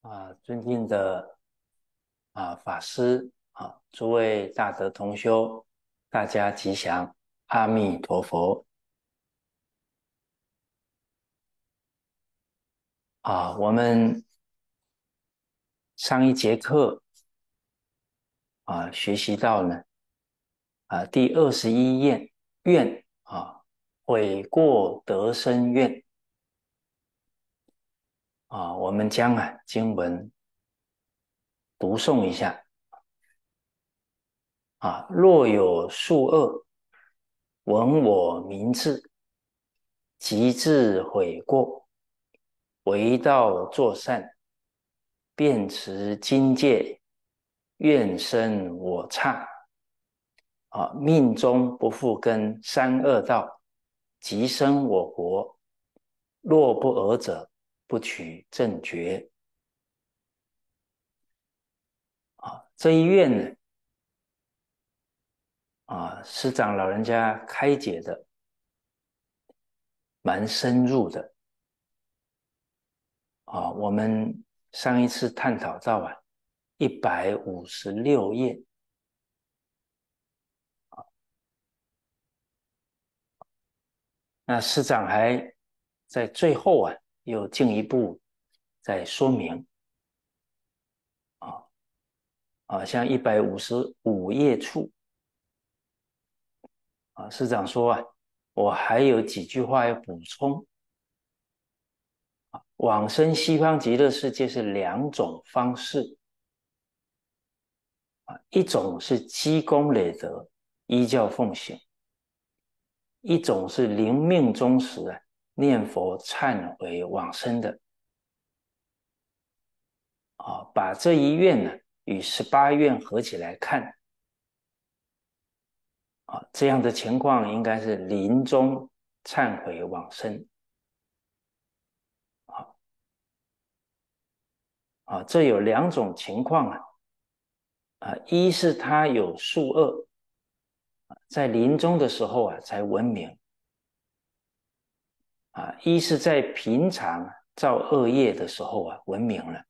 啊，尊敬的啊法师啊，诸位大德同修，大家吉祥，阿弥陀佛。啊，我们上一节课啊，学习到呢啊第二十一愿愿啊，悔过得生愿。啊，我们将啊经文读诵一下。啊，若有数恶，闻我名字，即自悔过，为道作善，便持金戒，愿生我刹。啊，命中不复根三恶道，即生我国。若不尔者。不取正觉啊！这一愿呢，啊，师长老人家开解的蛮深入的啊。我们上一次探讨到啊，一百五十六页，那师长还在最后啊。又进一步再说明啊啊，像一百五十五页处啊，师长说啊，我还有几句话要补充啊。往生西方极乐世界是两种方式啊，一种是积功累德，依教奉行；一种是临命终时啊。念佛忏悔往生的。啊，把这一愿呢与十八愿合起来看。啊，这样的情况应该是临终忏悔往生。啊啊，这有两种情况啊。啊，一是他有数恶在临终的时候啊才闻名。啊，一是在平常造恶业的时候啊，闻名了。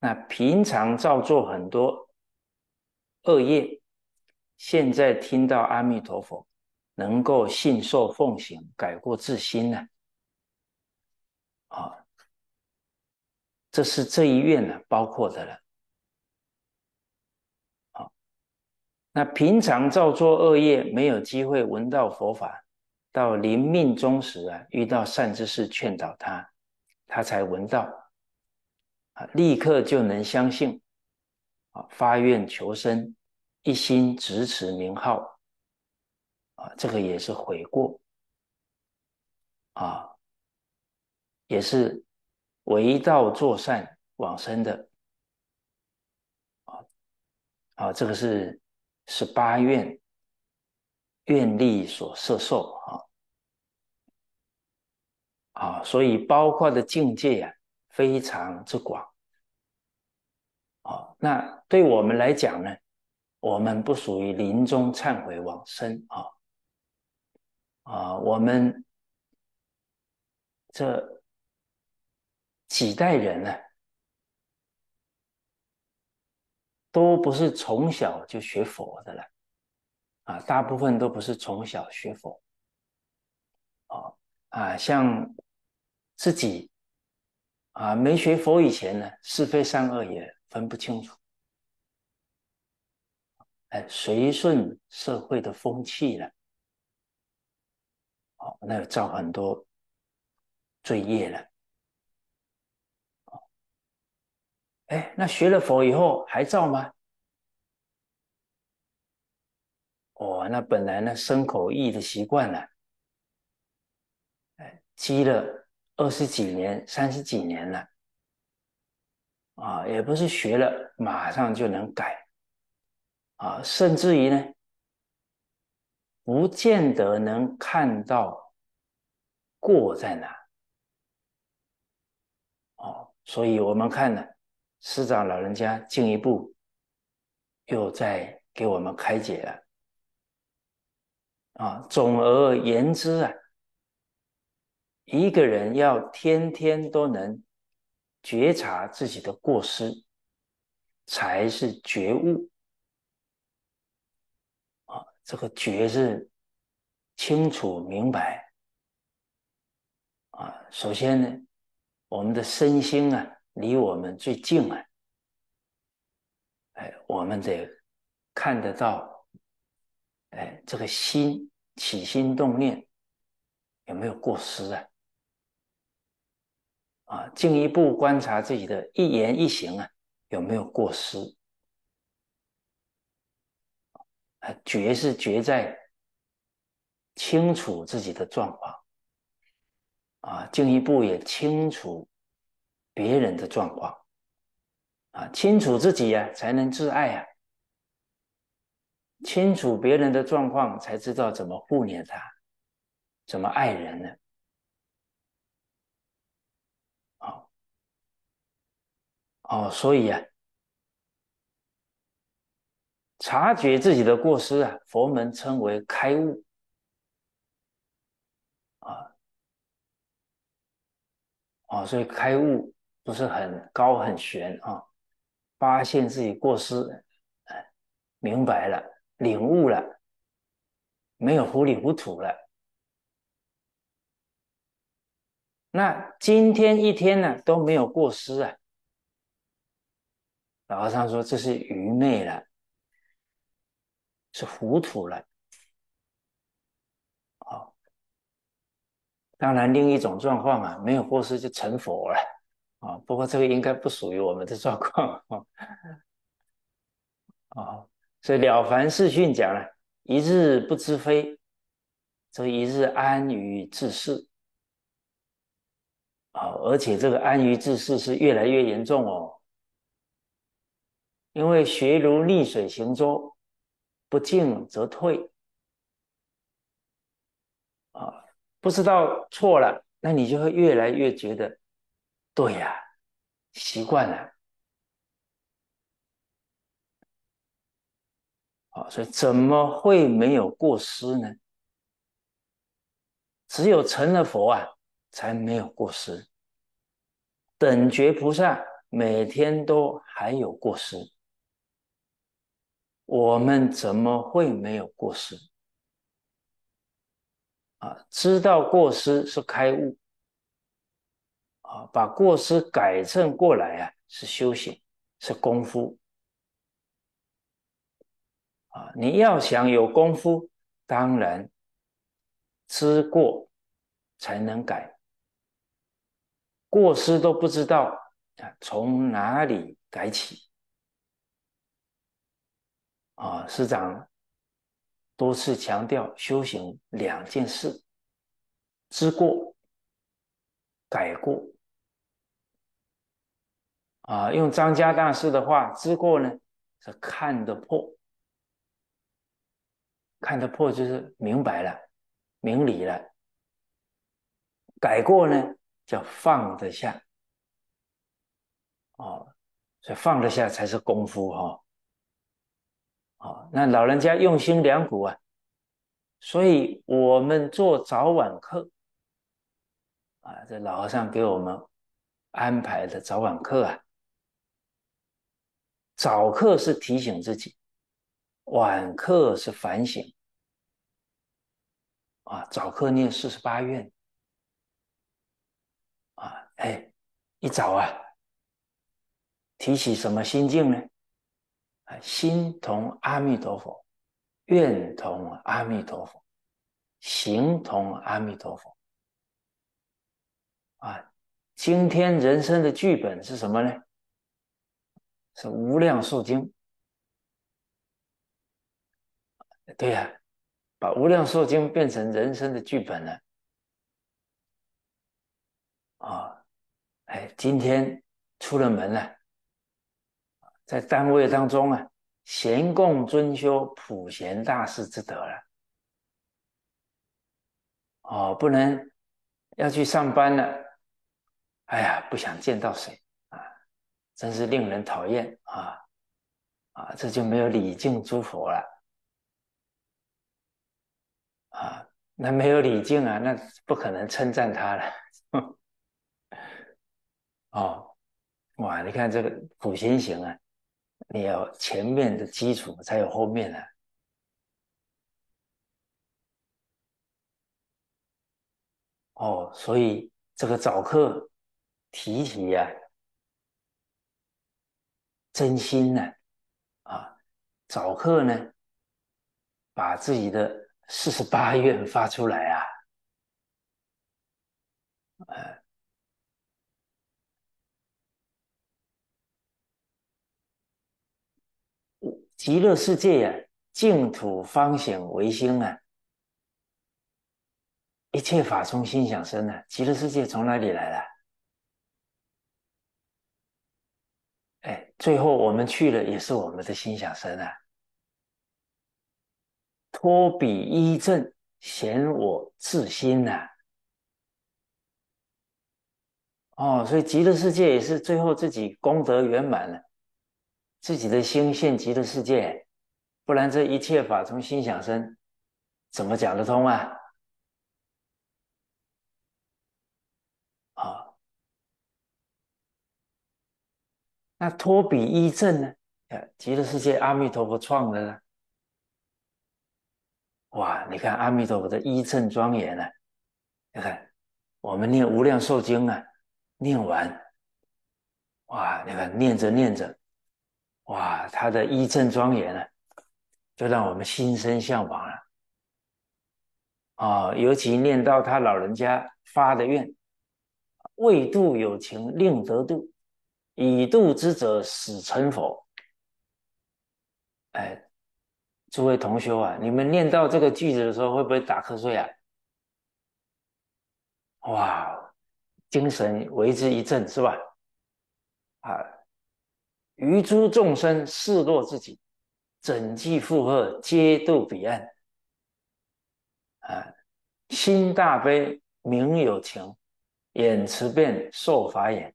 那平常造作很多恶业，现在听到阿弥陀佛，能够信受奉行，改过自新呢？啊，这是这一愿呢，包括的了。那平常造作恶业，没有机会闻到佛法，到临命终时啊，遇到善知识劝导他，他才闻到，啊，立刻就能相信，啊，发愿求生，一心执持名号，啊，这个也是悔过，啊，也是为道作善往生的，啊，啊，这个是。十八愿愿力所摄受啊啊，所以包括的境界呀非常之广啊。那对我们来讲呢，我们不属于临终忏悔往生啊啊，我们这几代人呢。都不是从小就学佛的了，啊，大部分都不是从小学佛，啊啊，像自己啊没学佛以前呢，是非善恶也分不清楚，哎，随顺社会的风气了，哦，那造很多罪业了。哎，那学了佛以后还造吗？哦，那本来呢，身口意的习惯了，哎，积了二十几年、三十几年了，啊，也不是学了马上就能改，啊，甚至于呢，不见得能看到过在哪，哦，所以我们看呢。师长老人家进一步又在给我们开解了啊。总而言之啊，一个人要天天都能觉察自己的过失，才是觉悟。啊，这个觉是清楚明白。啊，首先呢，我们的身心啊，离我们最近啊，哎，我们得看得到，哎，这个心起心动念有没有过失啊？啊，进一步观察自己的一言一行啊，有没有过失？啊，觉是觉在清楚自己的状况。啊，进一步也清楚别人的状况，啊，清楚自己呀，才能自爱啊。清楚别人的状况，才知道怎么护念他，怎么爱人呢？哦，哦，所以啊，察觉自己的过失啊，佛门称为开悟啊。哦，所以开悟不是很高很玄啊，发现自己过失，明白了，领悟了，没有糊里糊涂了。那今天一天呢都没有过失啊，老和尚说这是愚昧了，是糊涂了。好当然，另一种状况啊，没有过失就成佛了啊。不过这个应该不属于我们的状况啊。所以《了凡四训》讲了：一日不知非，则一日安于自适。啊，而且这个安于自适是越来越严重哦。因为学如逆水行舟，不进则退。啊。不知道错了，那你就会越来越觉得对呀，习惯了。好，所以怎么会没有过失呢？只有成了佛啊，才没有过失。等觉菩萨每天都还有过失，我们怎么会没有过失？啊，知道过失是开悟，啊，把过失改正过来啊，是修行，是功夫。啊，你要想有功夫，当然知过才能改，过失都不知道啊，从哪里改起？啊，师长。多次强调修行两件事：知过、改过。啊，用张家大师的话，知过呢是看得破，看得破就是明白了、明理了；改过呢叫放得下。哦，所以放得下才是功夫哈。哦，那老人家用心良苦啊，所以我们做早晚课啊，这老和尚给我们安排的早晚课啊，早课是提醒自己，晚课是反省。啊，早课念四十八愿，啊，哎，一早啊，提起什么心境呢？啊心同阿弥陀佛，愿同阿弥陀佛，行同阿弥陀佛。啊，今天人生的剧本是什么呢？是《无量寿经》。对呀，把《无量寿经》变成人生的剧本了。啊，哎，今天出了门了。在单位当中啊，贤供尊修普贤大士之德了。哦，不能要去上班了，哎呀，不想见到谁，真是令人讨厌啊！啊，这就没有礼敬诸佛了。啊，那没有礼敬啊，那不可能称赞他了。哦，哇！你看这个普贤行啊，你要前面的基础才有后面的。哦，所以这个早课提起呀，真心呢，啊，早课呢，把自己的四十八 愿发出来啊，呃，极乐世界呀，净土方显为心啊。一切法从心想生的，极乐世界从哪里来的？哎，最后我们去了，也是我们的心想生啊。托彼依正，显我自心呐。哦，所以极乐世界也是最后自己功德圆满了，自己的心现极乐世界，不然这一切法从心想生，怎么讲得通啊？那托比依正呢？呃，极乐世界阿弥陀佛创的呢？哇，你看阿弥陀佛的依正庄严啊！你看我们念无量寿经啊，念完，哇，你看念着念着，哇，他的一正庄严啊，就让我们心生向往了。啊，尤其念到他老人家发的愿，未度有情令得度。以度之者死成佛。哎，诸位同修啊，你们念到这个句子的时候，会不会打瞌睡啊？哇，精神为之一振，是吧？啊，于诸众生视若自己，整计负荷，皆渡彼岸。啊，心大悲，名有情，眼慈变，受法眼。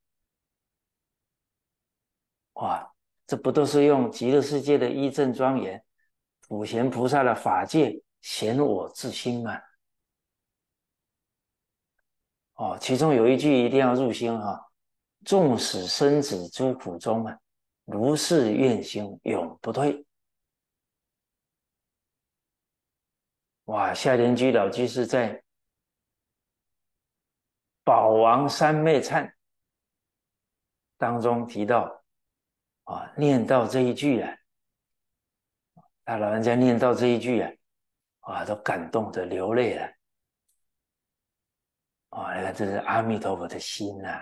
哇，这不都是用极乐世界的一正庄严、普贤菩萨的法界显我自心吗？哦，其中有一句一定要入心哈：纵使生子诸苦中啊，如是愿心永不退。哇，夏莲居老居士在《宝王三昧忏》当中提到。啊，念到这一句啊，他老人家念到这一句啊，啊，都感动的流泪了。啊，你看这是阿弥陀佛的心呐，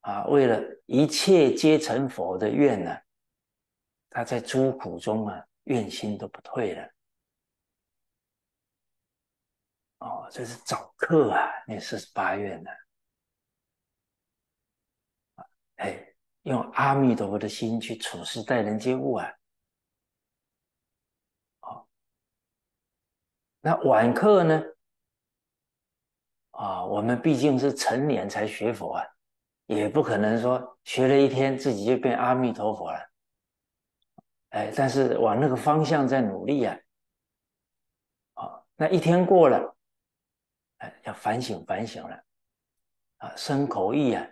啊，为了一切皆成佛的愿呢，他在诸苦中啊，愿心都不退了。哦，这是早课啊，那四十八愿呢。哎。用阿弥陀佛的心去处事待人接物啊，好，那晚课呢？啊，我们毕竟是成年才学佛啊，也不可能说学了一天自己就变阿弥陀佛了。哎，但是往那个方向在努力啊，啊，那一天过了，哎，要反省反省了，啊，身口意啊。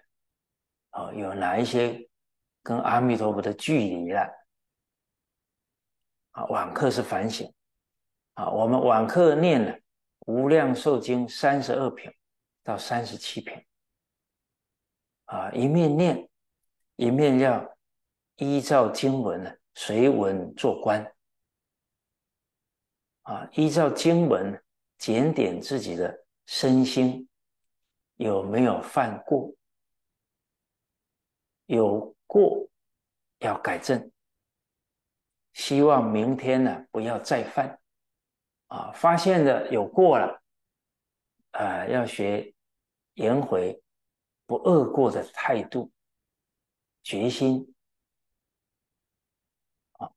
哦，有哪一些跟阿弥陀佛的距离了？啊，晚课是反省。啊，我们晚课念了《无量寿经》三十二品到三十七品。啊，一面念，一面要依照经文呢，随文做观。啊，依照经文检点自己的身心有没有犯过。有过要改正，希望明天呢不要再犯啊！发现了有过了，啊，要学颜回不恶过的态度、决心啊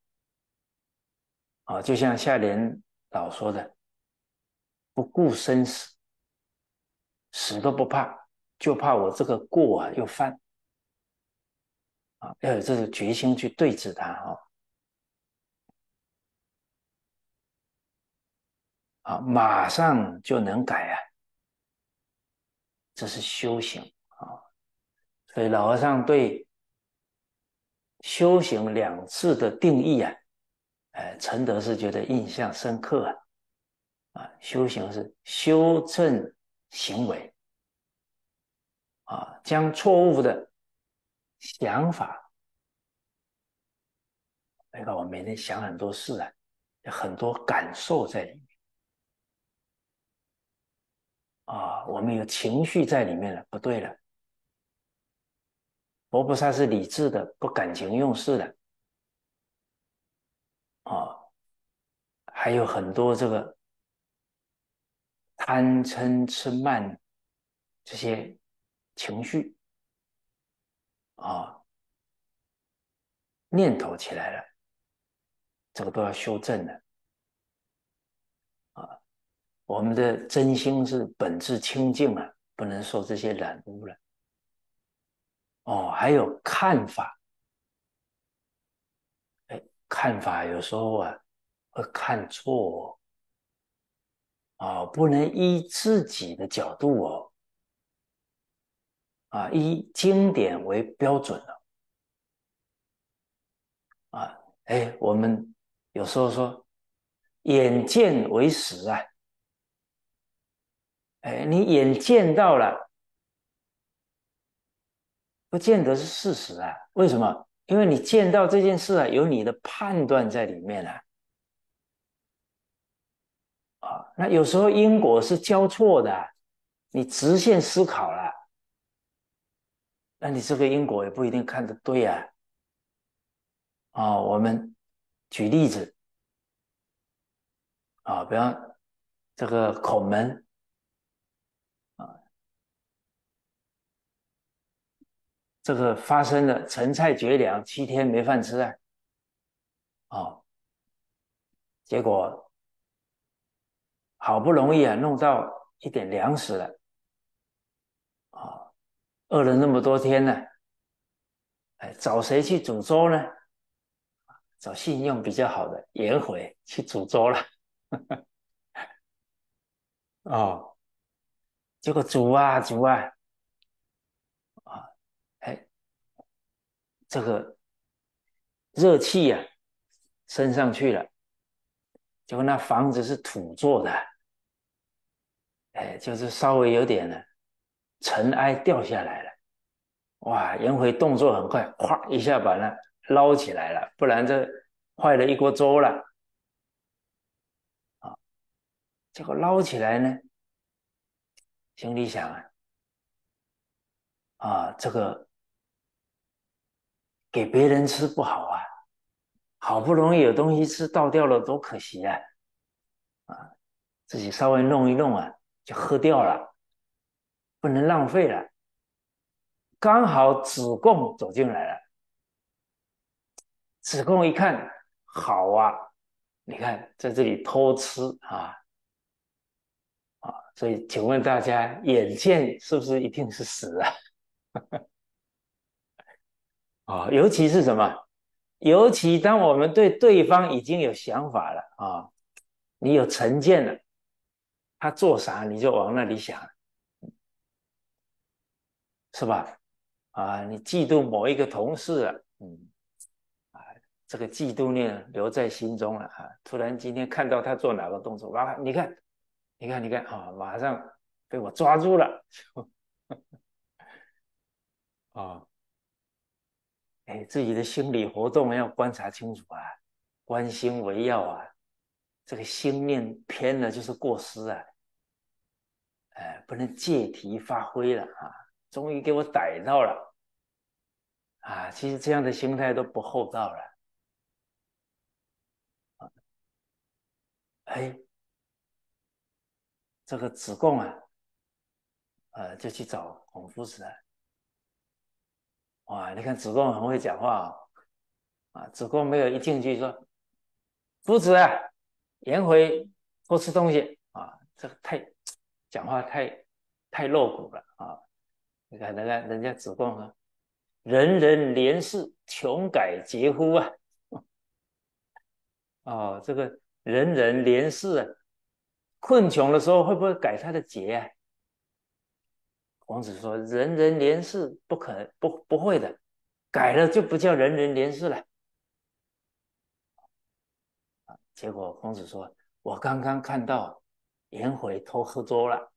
啊！就像夏莲老说的，不顾生死，死都不怕，就怕我这个过啊又犯。啊，要有这个决心去对峙它哈。啊，马上就能改啊，这是修行啊。所以老和尚对修行两字的定义啊，哎，陈德是觉得印象深刻啊。啊，修行是修正行为啊，将错误的想法，那个我每天想很多事啊，有很多感受在里面啊，我们有情绪在里面了，不对了。佛菩萨是理智的，不感情用事的啊，还有很多这个。贪嗔痴慢这些情绪啊，念头起来了，这个都要修正的啊。我们的真心是本质清净啊，不能受这些染污了。哦，还有看法，哎，看法有时候啊会看错。啊，不能依自己的角度哦，啊，以经典为标准了，啊，哎，我们有时候说眼见为实啊，哎，你眼见到了，不见得是事实啊？为什么？因为你见到这件事啊，有你的判断在里面啊。那有时候因果是交错的，你直线思考了，那你这个因果也不一定看得对啊。啊，我们举例子啊，比方这个孔门啊，这个发生了陈蔡绝粮，七天没饭吃啊，啊，结果。好不容易啊，弄到一点粮食了，饿了那么多天呢，哎，找谁去煮粥呢？找信用比较好的颜回去煮粥了，哦，结果煮啊煮啊，啊，哎，这个热气呀升上去了，结果那房子是土做的。哎，就是稍微有点呢，尘埃掉下来了，哇！颜回动作很快，哗一下把那捞起来了，不然这坏了一锅粥了。啊，结果捞起来呢，心里想啊，啊，这个给别人吃不好啊，好不容易有东西吃，倒掉了多可惜啊！啊，自己稍微弄一弄啊。就喝掉了，不能浪费了。刚好子贡走进来了，子贡一看，好啊，你看在这里偷吃啊，啊，所以请问大家，眼见是不是一定是死啊？啊，尤其是什么？尤其当我们对对方已经有想法了啊，你有成见了。他做啥你就往那里想，是吧？啊，你嫉妒某一个同事啊，嗯，啊，这个嫉妒念留在心中了啊。突然今天看到他做哪个动作，哇，你看，你看，你看啊，马上被我抓住了，啊，哎，自己的心理活动要观察清楚啊，关心为要啊。这个心念偏了就是过失啊，哎，不能借题发挥了啊！终于给我逮到了啊！其实这样的心态都不厚道了！哎，这个子贡啊，呃，就去找孔夫子了。哇，你看子贡很会讲话啊！啊子贡没有一进去说：“夫子啊。”颜回多吃东西啊，这个太讲话太太露骨了啊！你看，人家人家子贡啊，人人怜视，穷改节乎啊！哦，这个人人怜视啊，困穷的时候会不会改他的节啊？孔子说：“人人廉士，不可不不会的，改了就不叫人人廉士了。”结果孔子说：“我刚刚看到颜回偷喝粥了。”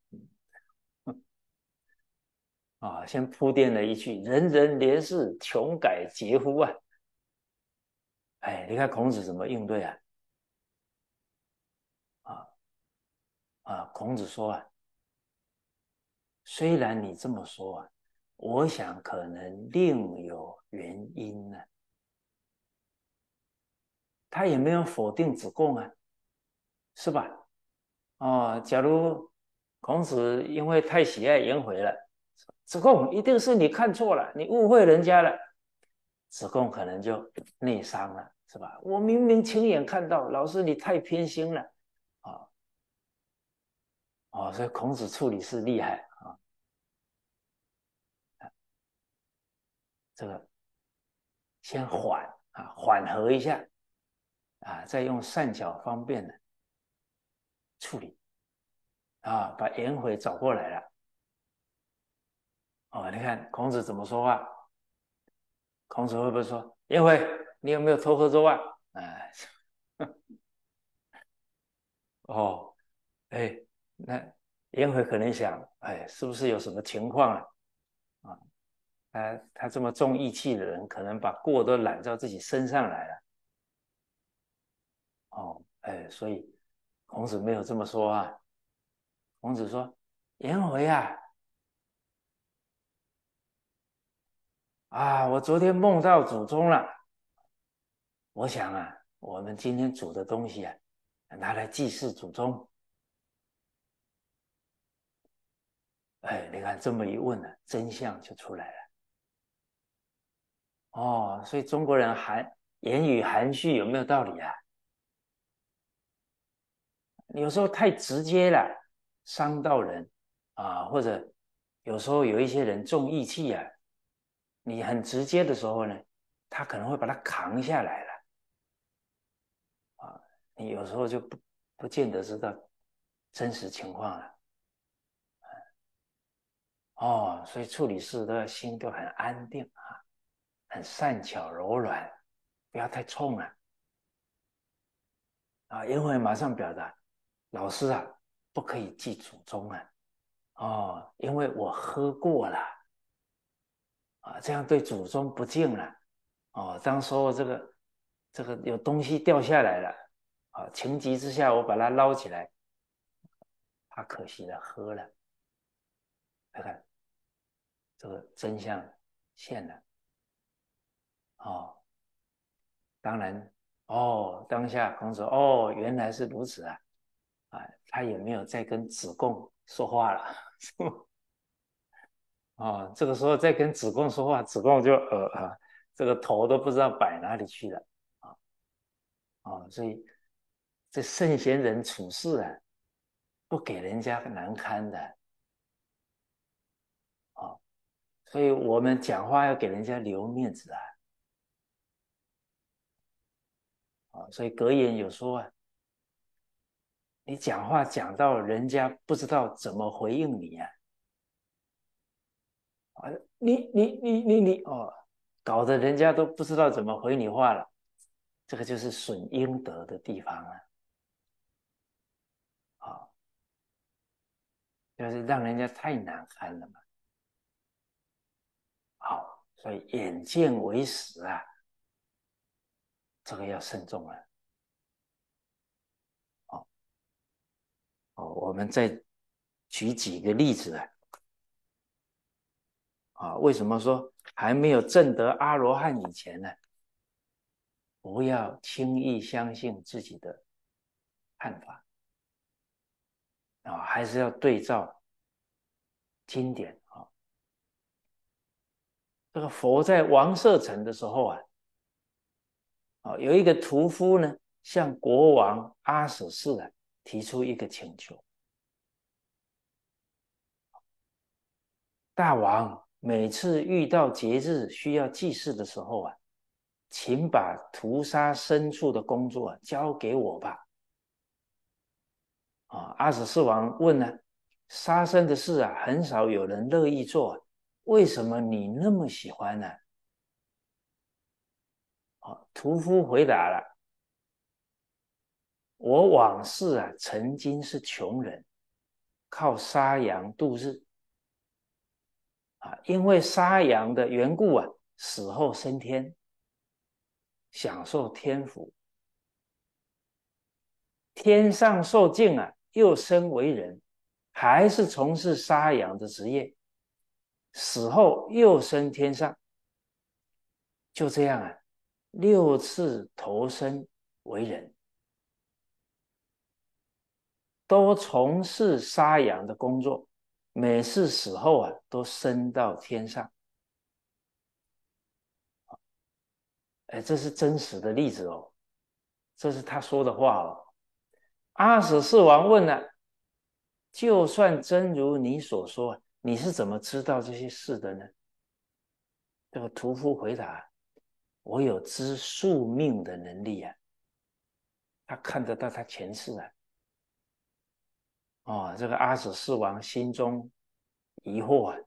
啊，先铺垫了一句：“人人廉士，穷改节乎？”啊，哎，你看孔子怎么应对啊？啊啊，孔子说啊。虽然你这么说啊，我想可能另有原因呢。他也没有否定子贡啊，是吧？哦，假如孔子因为太喜爱颜回了，子贡一定是你看错了，你误会人家了，子贡可能就内伤了，是吧？我明明亲眼看到，老师你太偏心了，啊，哦，所以孔子处理是厉害啊。这个先缓啊，缓和一下啊，再用善巧方便的处理啊，把颜回找过来了。哦，你看孔子怎么说话？孔子会不会说：“颜回，你有没有偷喝粥啊？”哎，哦，哎，那颜回可能想：“哎，是不是有什么情况啊？”啊他他这么重义气的人，可能把过都揽到自己身上来了。哦，哎，所以孔子没有这么说啊。孔子说：“颜回啊，啊，我昨天梦到祖宗了。我想啊，我们今天煮的东西啊，拿来祭祀祖宗。哎，你看这么一问呢，真相就出来了。”哦，所以中国人含言语含蓄有没有道理啊？有时候太直接了，伤到人啊，或者有时候有一些人重义气啊，你很直接的时候呢，他可能会把它扛下来了啊。你有时候就不不见得知道真实情况了。哦，所以处理事都要心都很安定啊。很善巧柔软，不要太冲啊！啊，因为马上表达：“老师啊，不可以祭祖宗啊！哦，因为我喝过了啊，这样对祖宗不敬了。哦，当时候这个这个有东西掉下来了，啊，情急之下我把它捞起来，怕可惜了，喝了。来看这个真相现了。”哦，当然，哦，当下孔子哦，原来是如此啊，啊，他也没有再跟子贡说话了，哦，这个时候再跟子贡说话，子贡就呃啊，这个头都不知道摆哪里去了，啊，啊，所以这圣贤人处事啊，不给人家难堪的，啊，所以我们讲话要给人家留面子啊。所以格言有说啊，你讲话讲到人家不知道怎么回应你呀，啊，你你你你你哦，搞得人家都不知道怎么回你话了，这个就是损应得的地方啊，啊，就是让人家太难堪了嘛。好，所以眼见为实啊。这个要慎重了，好，哦，我们再举几个例子啊，啊，为什么说还没有证得阿罗汉以前呢？不要轻易相信自己的看法啊，还是要对照经典啊。这个佛在王舍城的时候啊。啊，有一个屠夫呢，向国王阿舍氏啊提出一个请求：大王，每次遇到节日需要祭祀的时候啊，请把屠杀牲畜的工作交给我吧。啊，阿史四王问呢，杀生的事啊，很少有人乐意做，为什么你那么喜欢呢？啊，屠夫回答了，我往事啊，曾经是穷人，靠杀羊度日，啊，因为杀羊的缘故啊，死后升天，享受天福，天上受尽啊。又生为人，还是从事杀羊的职业，死后又升天上，就这样啊，六次投生为人，都从事杀羊的工作，每次死后啊，都升到天上。哎，这是真实的例子哦，这是他说的话哦。阿史四王问了：“就算真如你所说，你是怎么知道这些事的呢？”这个屠夫回答：“我有知宿命的能力啊，他看得到他前世啊。”哦，这个阿史四王心中疑惑啊，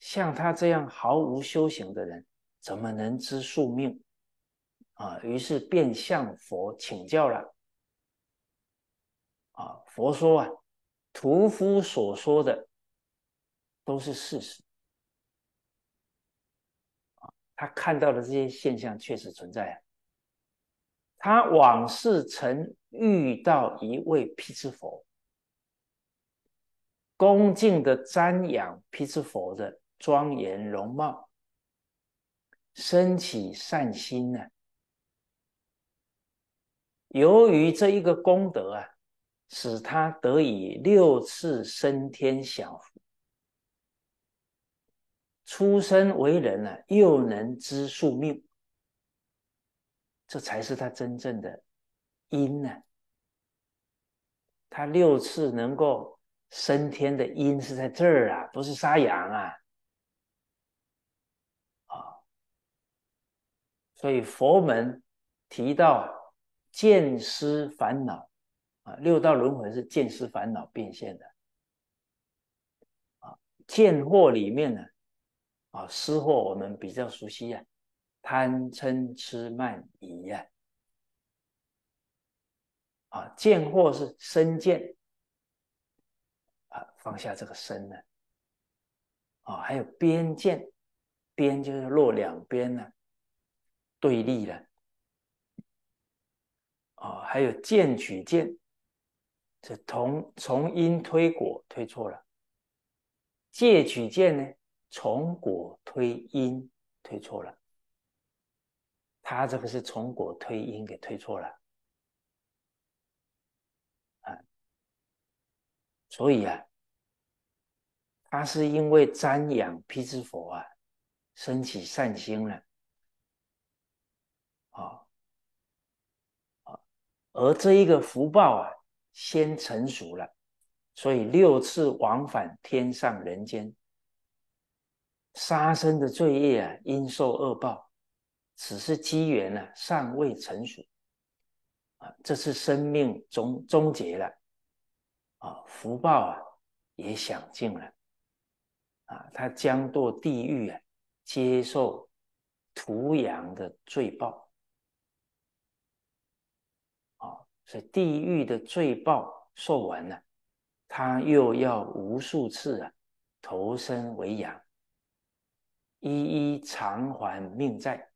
像他这样毫无修行的人，怎么能知宿命啊？于是便向佛请教了。啊，佛说啊，屠夫所说的都是事实啊，他看到的这些现象确实存在啊。他往事曾遇到一位毗支佛，恭敬的瞻仰毗支佛的庄严容貌，升起善心呢。由于这一个功德啊。使他得以六次升天享福，出生为人呢，又能知宿命，这才是他真正的因呢。他六次能够升天的因是在这儿啊，不是杀羊啊，啊，所以佛门提到见思烦恼。啊，六道轮回是见思烦恼变现的。啊，见惑里面呢，啊，思惑我们比较熟悉呀，贪嗔痴慢疑呀。啊，见惑是身见，放下这个身呢。啊，还有边见，边就是落两边呢，对立了。啊，还有见取见。这从从因推果推错了，借取见呢？从果推因推错了，他这个是从果推因给推错了啊！所以啊，他是因为瞻仰毗支佛啊，升起善心了啊啊，而这一个福报啊。先成熟了，所以六次往返天上人间，杀生的罪业啊，应受恶报。只是机缘呢，尚未成熟啊，这次生命终终结了啊，福报啊也享尽了啊，他将堕地狱啊，接受屠羊的罪报。所以地狱的罪报受完了，他又要无数次啊投身为羊，一一偿还命债。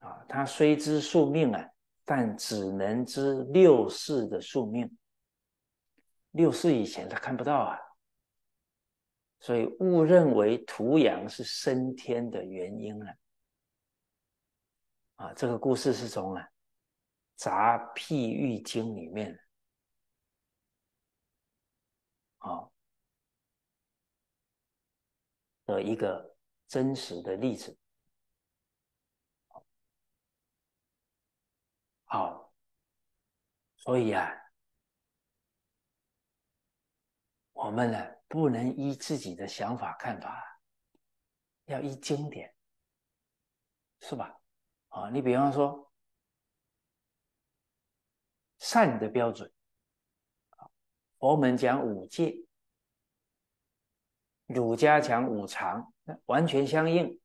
啊，他虽知宿命啊，但只能知六世的宿命。六世以前他看不到啊，所以误认为屠羊是升天的原因了。啊，这个故事是从啊。杂譬喻经里面，啊的一个真实的例子。好，所以啊，我们呢不能依自己的想法看法，要依经典，是吧？啊，你比方说。善的标准佛门讲五戒，儒家讲五常，完全相应。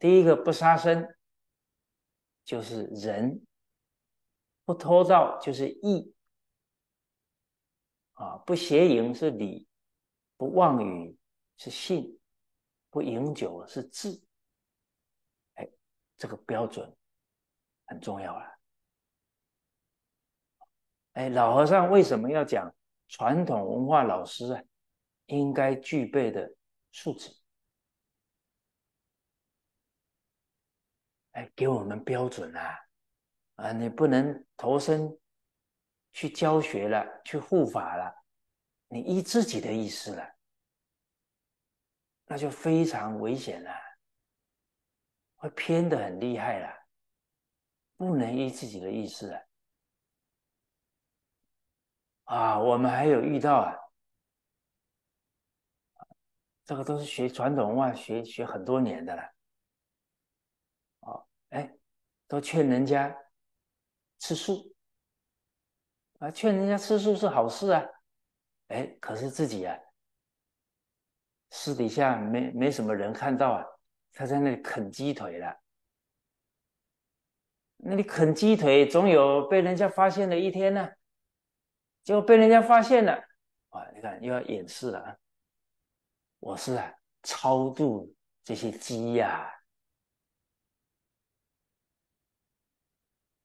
第一个不杀生，就是仁；不偷盗，就是义；啊，不邪淫是礼；不妄语是信；不饮酒是智。哎，这个标准很重要啊！哎，老和尚为什么要讲传统文化老师啊？应该具备的素质？哎，给我们标准啊！啊，你不能投身去教学了，去护法了，你依自己的意思了，那就非常危险了，会偏的很厉害了。不能依自己的意思啊！啊，我们还有遇到啊，这个都是学传统文化，学学很多年的了。哦哎，都劝人家吃素啊，劝人家吃素是好事啊。哎，可是自己啊，私底下没没什么人看到啊，他在那里啃鸡腿了。那你啃鸡腿，总有被人家发现的一天呢。结果被人家发现了，啊，你看又要掩饰了啊。我是啊，超度这些鸡呀。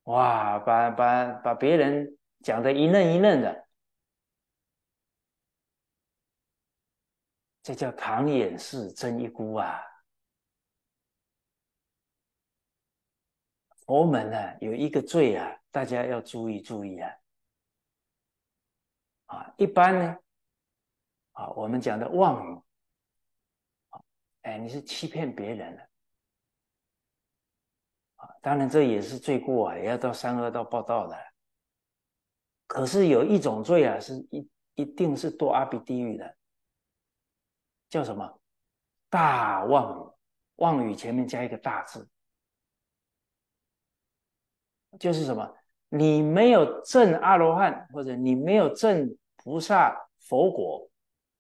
哇，把把把别人讲的一愣一愣的，这叫唐掩饰真一孤啊！佛门呢有一个罪啊，大家要注意注意啊！啊，一般呢，啊，我们讲的妄语，哎，你是欺骗别人了。当然，这也是罪过啊，也要到三恶道报道的。可是有一种罪啊，是一一定是堕阿鼻地狱的，叫什么？大妄语，妄语前面加一个大字，就是什么？你没有证阿罗汉，或者你没有证菩萨佛果，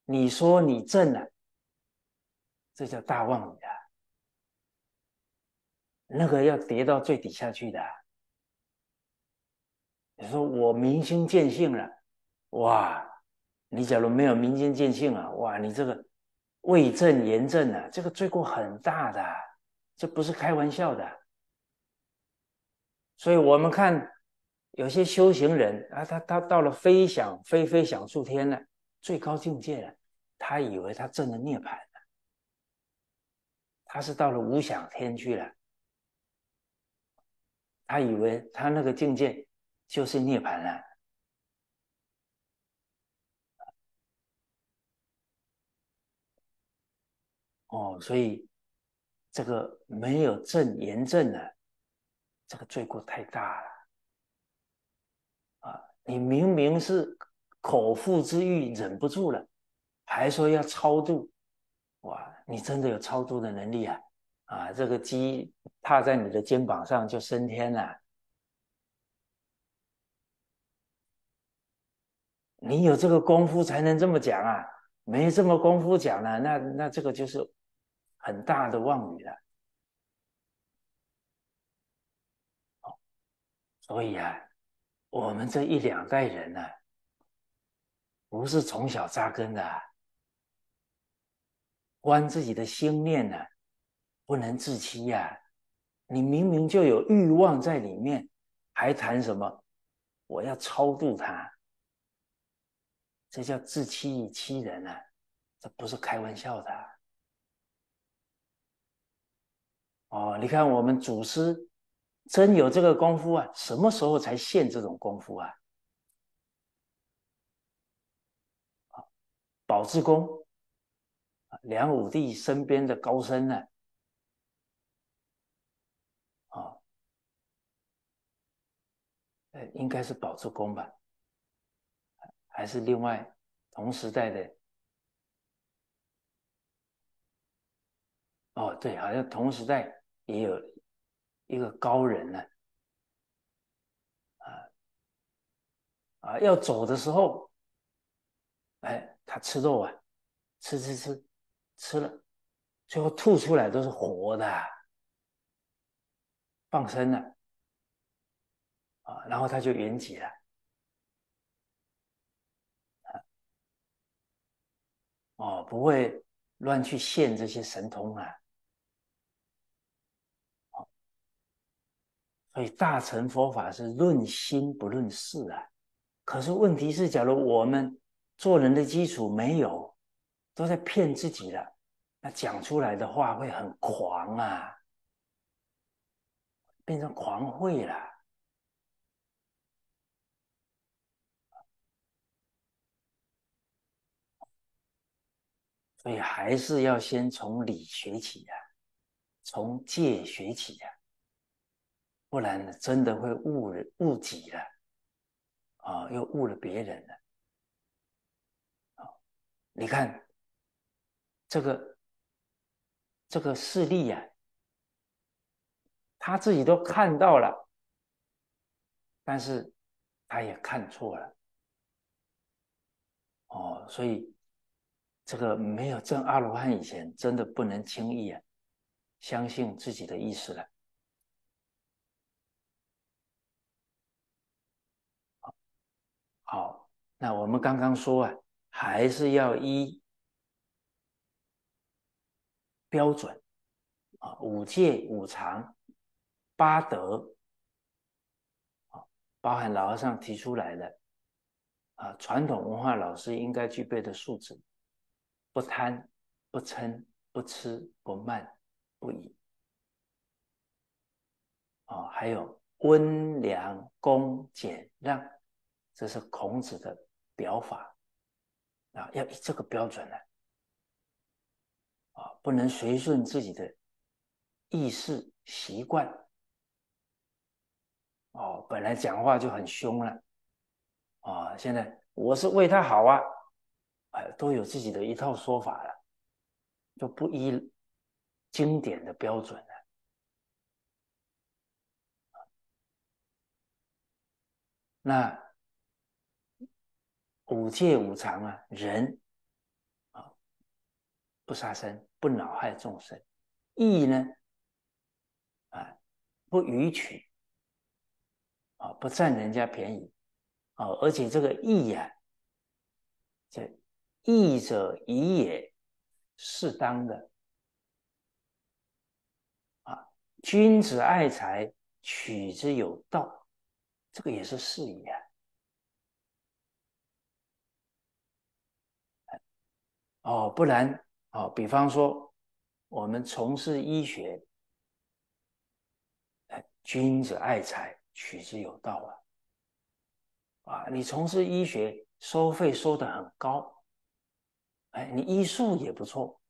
你说你证了，这叫大妄语啊。那个要跌到最底下去的。你说我明心见性了，哇！你假如没有明心见性啊，哇！你这个为正言正啊，这个罪过很大的，这不是开玩笑的。所以我们看有些修行人啊，他他到了飞想飞飞想出天了，最高境界了，他以为他证了涅槃了，他是到了无想天去了。他以为他那个境界就是涅槃了，哦，所以这个没有正言正的，这个罪过太大了啊！你明明是口腹之欲忍不住了，还说要超度，哇！你真的有超度的能力啊？啊，这个鸡踏在你的肩膀上就升天了。你有这个功夫才能这么讲啊，没这么功夫讲了，那那这个就是很大的妄语了。所以啊，我们这一两代人呢，不是从小扎根的，观自己的心念呢。不能自欺呀！你明明就有欲望在里面，还谈什么？我要超度他，这叫自欺欺人啊！这不是开玩笑的。哦，你看我们祖师真有这个功夫啊？什么时候才现这种功夫啊？宝智公，梁武帝身边的高僧呢？呃，应该是宝智公吧，还是另外同时代的？哦，对，好像同时代也有一个高人呢，啊啊，要走的时候哎，他吃肉啊，吃吃吃，吃了，最后吐出来都是活的，放生了啊，然后他就圆寂了。哦，不会乱去现这些神通啊！所以大乘佛法是论心不论事啊。可是问题是，假如我们做人的基础没有，都在骗自己了，那讲出来的话会很狂啊，变成狂会了。所以还是要先从理学起呀，从戒学起呀，不然真的会误人误己了，啊，又误了别人了，啊，你看这个这个事例呀，他自己都看到了，但是他也看错了，哦，所以。这个没有证阿罗汉以前，真的不能轻易啊相信自己的意思了。好，那我们刚刚说啊，还是要依标准啊，五戒、五常、八德啊，包含老和尚提出来的啊，传统文化老师应该具备的素质。不贪，不嗔，不痴，不慢，不疑。啊，还有温良恭俭让，这是孔子的表法啊，要以这个标准来啊，不能随顺自己的意识习惯。哦，本来讲话就很凶了，啊，现在我是为他好啊。哎，都有自己的一套说法了，就不依经典的标准了。那五戒五常啊，人啊不杀生，不恼害众生；义呢啊不逾矩啊，不占人家便宜啊，而且这个义呀，义者宜也，适当的啊。君子爱财，取之有道，这个也是事宜啊。哦，不然哦，比方说我们从事医学，哎，君子爱财，取之有道啊。啊，你从事医学，收费收的很高。哎，你医术也不错，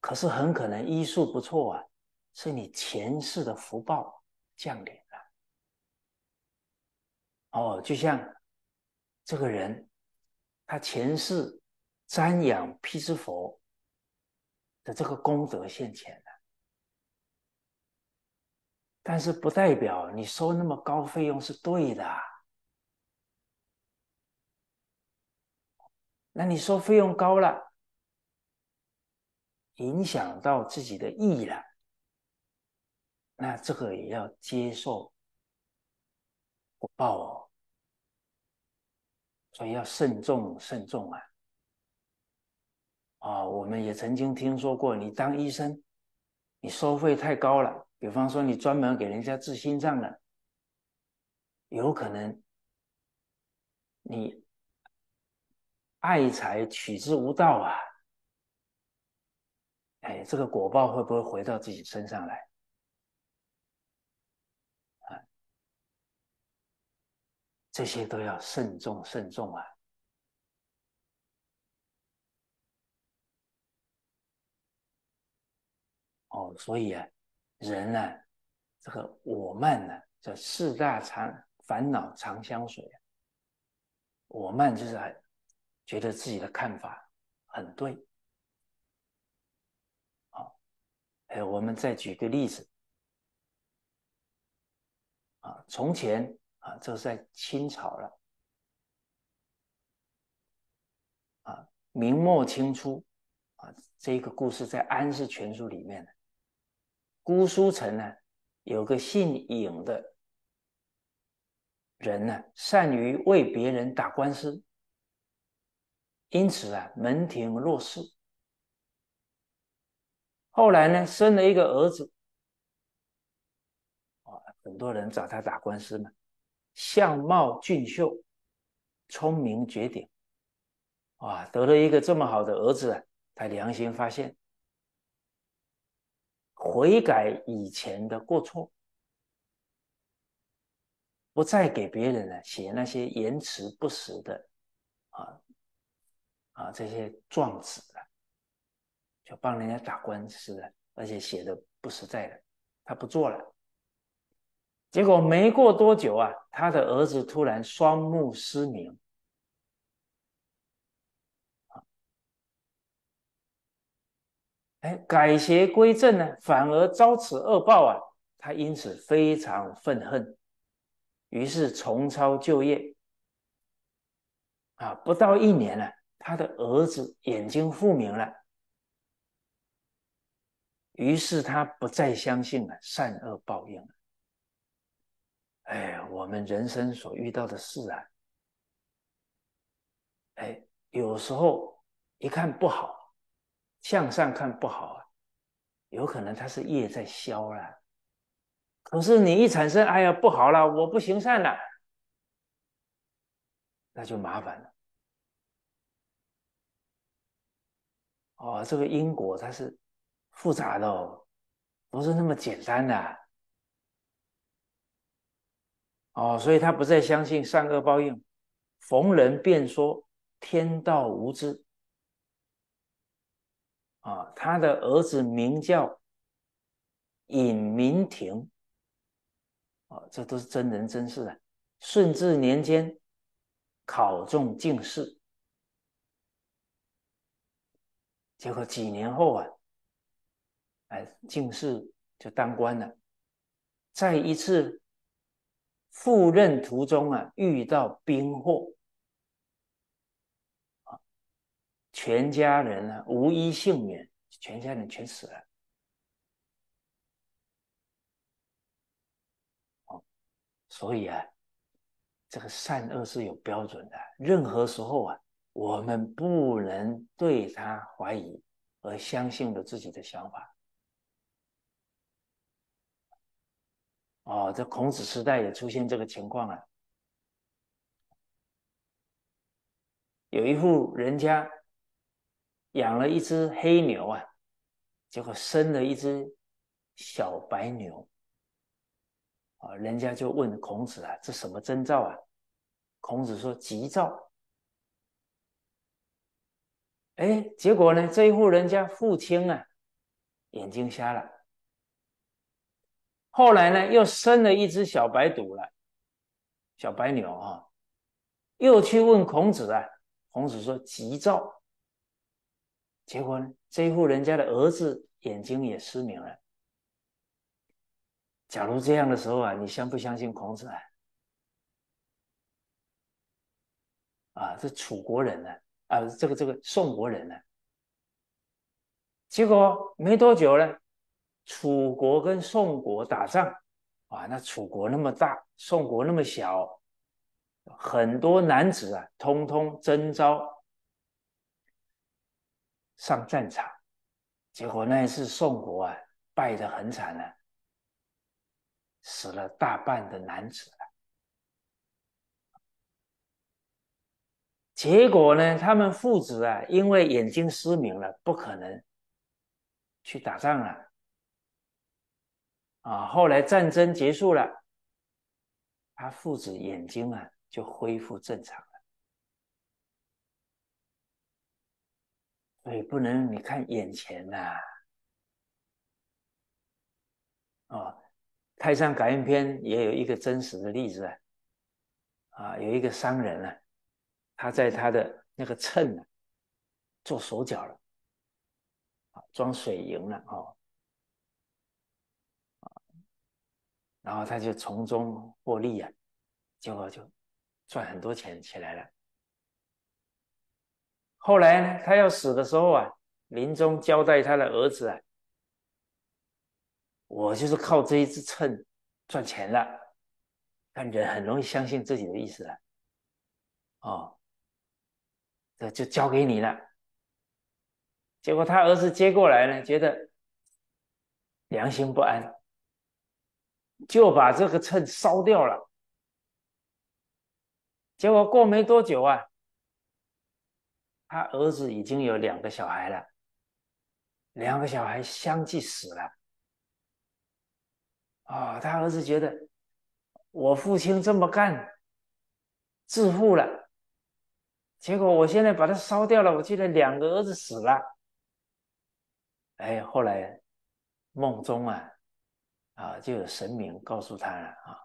可是很可能医术不错啊，是你前世的福报降临了。哦，就像这个人，他前世瞻仰毗湿佛的这个功德现前了，但是不代表你收那么高费用是对的。那你说费用高了，影响到自己的意了，那这个也要接受果报哦，所以要慎重慎重啊！啊，我们也曾经听说过，你当医生，你收费太高了，比方说你专门给人家治心脏的，有可能你。爱财取之无道啊！哎，这个果报会不会回到自己身上来？啊，这些都要慎重慎重啊！哦，所以啊，人呢，这个我慢呢，这四大常烦恼常相随啊。我慢就是。觉得自己的看法很对，好，哎，我们再举个例子，啊，从前啊，这是在清朝了，啊明末清初啊，这个故事在《安氏全书》里面。姑苏城呢，有个姓尹的人呢，善于为别人打官司，因此啊，门庭若市。后来呢，生了一个儿子，啊，很多人找他打官司嘛，相貌俊秀，聪明绝顶，哇，得了一个这么好的儿子啊，他良心发现。悔改以前的过错，不再给别人呢写那些言辞不实的。啊啊这些状纸了，就帮人家打官司的，而且写的不实在的，他不做了。结果没过多久啊，他的儿子突然双目失明。哎，改邪归正呢，反而遭此恶报啊！他因此非常愤恨，于是重操旧业。啊，不到一年了，他的儿子眼睛复明了，于是他不再相信了善恶报应了。哎，我们人生所遇到的事啊，哎，有时候一看不好。向上看不好啊，有可能他是业在消了。可是你一产生，哎呀，不好了，我不行善了，那就麻烦了。哦，这个因果它是复杂的哦，不是那么简单的。哦，所以他不再相信善恶报应，逢人便说天道无知。啊，他的儿子名叫尹明庭，啊，这都是真人真事啊。顺治年间考中进士，结果几年后啊，哎，进士就当官了。在一次赴任途中啊，遇到兵祸。全家人呢，无一幸免，全家人全死了。所以啊，这个善恶是有标准的。任何时候啊，我们不能对他怀疑，而相信了自己的想法。哦，这孔子时代也出现这个情况啊，有一户人家。养了一只黑牛啊，结果生了一只小白牛啊，人家就问孔子啊，这什么征兆啊？孔子说吉兆。哎，结果呢，这一户人家父亲啊，眼睛瞎了，后来呢，又生了一只小白犊了，小白牛啊，又去问孔子啊，孔子说急躁。结果呢？这一户人家的儿子眼睛也失明了。假如这样的时候啊，你相不相信孔子啊？啊，这楚国人呢？啊这个这个宋国人呢？结果没多久呢，楚国跟宋国打仗，啊，那楚国那么大，宋国那么小，很多男子啊，通通征召。上战场，结果那一次宋国啊败得很惨了，死了大半的男子结果呢，他们父子啊因为眼睛失明了，不可能去打仗了。啊，后来战争结束了，他父子眼睛啊就恢复正常。所以不能你看眼前呐，哦，《太上感应篇》也有一个真实的例子啊，啊，有一个商人啊，他在他的那个秤呢做手脚了，啊，装水银了哦，然后他就从中获利啊，结果就赚很多钱起来了。后来呢，他要死的时候啊，临终交代他的儿子啊，我就是靠这一只秤赚钱了。但人很容易相信自己的意思啊，哦，就交给你了。结果他儿子接过来呢，觉得良心不安，就把这个秤烧掉了。结果过没多久啊，他儿子已经有两个小孩了，两个小孩相继死了。啊，他儿子觉得。我父亲这么干，致富了，结果我现在把它烧掉了，我记得两个儿子死了。哎，后来梦中啊，啊，就有神明告诉他了啊，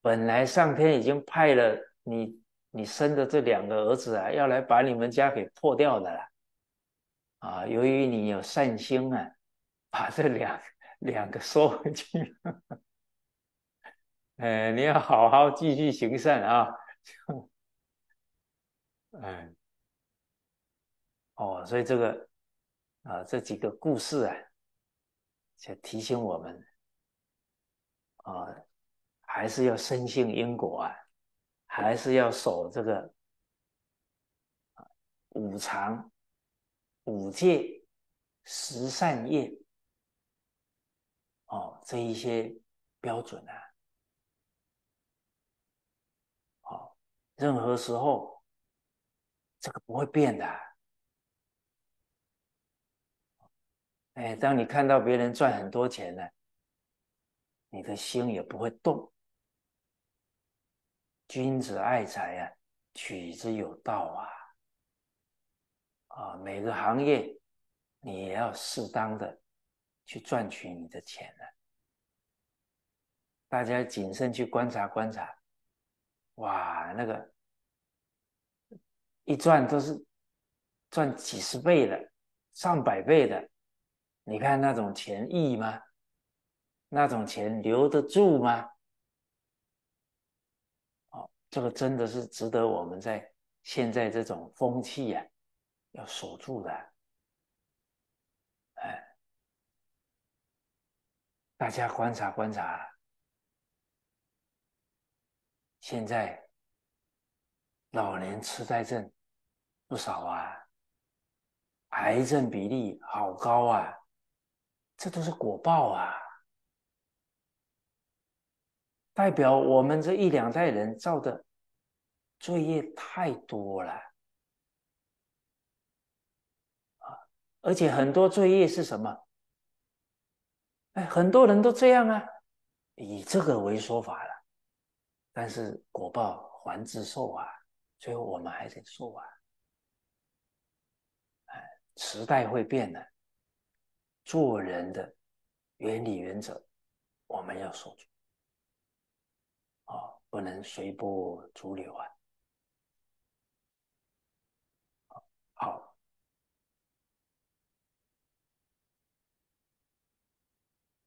本来上天已经派了你你生的这两个儿子啊，要来把你们家给破掉的了，啊，由于你有善心啊，把这两。两个收回去，哎，你要好好继续行善啊！哎，哦，所以这个啊，这几个故事啊，就提醒我们啊，还是要深信因果啊，还是要守这个五常、五戒、十善业。哦，这一些标准啊，任何时候这个不会变的。哎，当你看到别人赚很多钱呢，你的心也不会动。君子爱财啊，取之有道啊。啊，每个行业你也要适当的。去赚取你的钱呢，大家谨慎去观察观察，哇，那个一赚都是赚几十倍的、上百倍的，你看那种钱易吗？那种钱留得住吗？哦，这个真的是值得我们在现在这种风气呀，要守住的。哎大家观察观察，现在老年痴呆症不少啊，癌症比例好高啊，这都是果报啊，代表我们这一两代人造的罪业太多了啊，而且很多罪业是什么？哎，很多人都这样啊，以这个为说法了，但是果报还自受啊，最后我们还得受啊。时代会变的，做人的原理原则我们要守住，哦，不能随波逐流啊。好。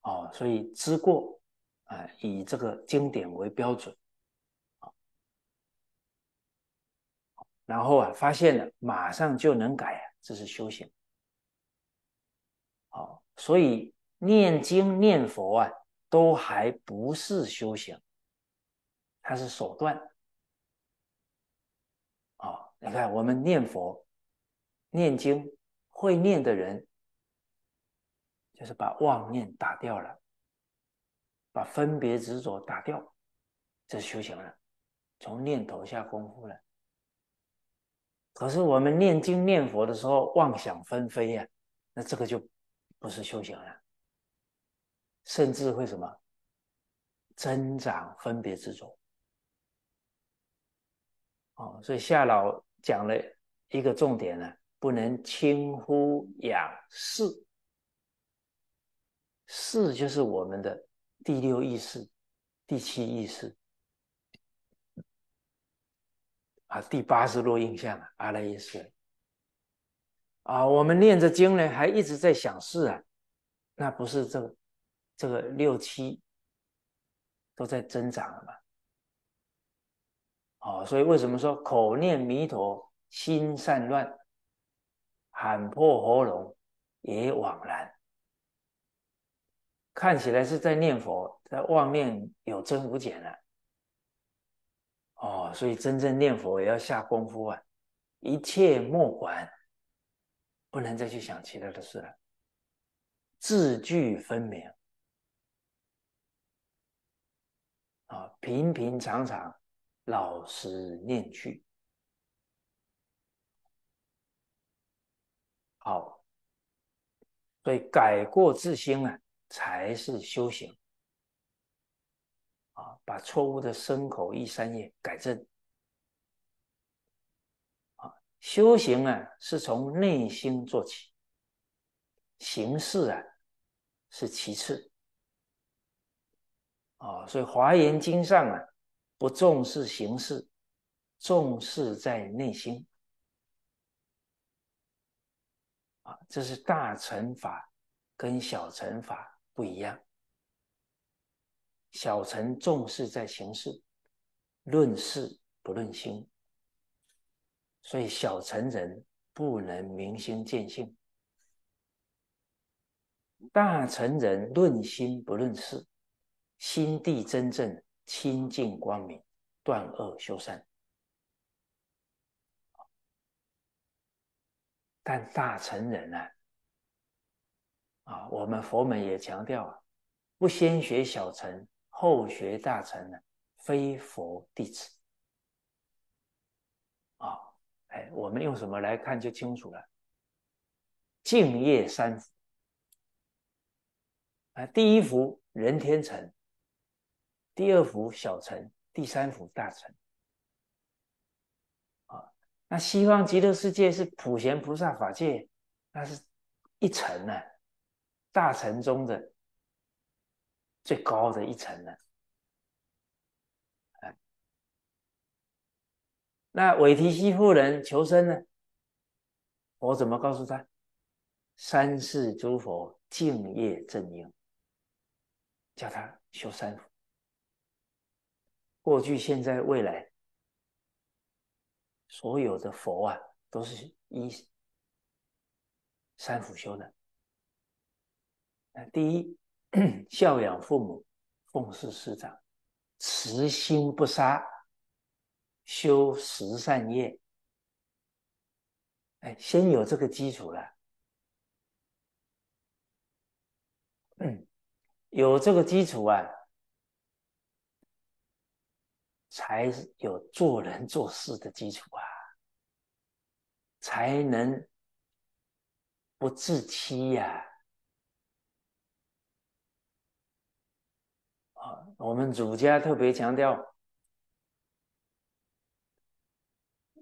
哦，所以知过，啊，以这个经典为标准，啊，然后啊，发现了，马上就能改，这是修行。好，所以念经念佛啊，都还不是修行，它是手段。啊，你看我们念佛、念经，会念的人。就是把妄念打掉了，把分别执着打掉，这是修行了，从念头下功夫了。可是我们念经念佛的时候，妄想纷飞呀，那这个就不是修行了，甚至会什么增长分别执着。哦，所以夏老讲了一个重点呢，不能轻忽仰视。四就是我们的第六意识、第七意识啊，第八是落印象啊，阿赖耶识啊。我们念着经呢，还一直在想事啊，那不是这个这个六七都在增长了吗？哦，所以为什么说口念弥陀心散乱，喊破喉咙也枉然？看起来是在念佛，在外面有增无减了。所以真正念佛也要下功夫啊！一切莫管，不能再去想其他的事了，字句分明啊，平平常常。老实念去，好，所以改过自新啊，才是修行！把错误的身口意三业改正啊！修行啊，是从内心做起，形式啊是其次啊！所以《华严经》上啊。不重视形式，重视在内心啊！这是大乘法跟小乘法不一样。小乘重视在形式，论事不论心，所以小乘人不能明心见性。大乘人论心不论事，心地真正。清净光明，断恶修善。但大成人呢？啊，我们佛门也强调啊，不先学小乘，后学大乘呢，非佛弟子。啊，哎，我们用什么来看就清楚了。净业三福啊，第一福人天成。第二福小乘，第三福大乘，啊，那西方极乐世界是普贤菩萨法界，那是一层呢，大乘中的最高的一层呢，那韦提希夫人求生呢，我怎么告诉他？三世诸佛敬业正应，叫他修三福。过去、现在、未来，所有的佛啊，都是依三福修的。第一，孝养父母，奉事师长，慈心不杀，修十善业。哎，先有这个基础了。嗯，有这个基础啊。才有做人做事的基础啊，才能不自欺呀！我们儒家特别强调，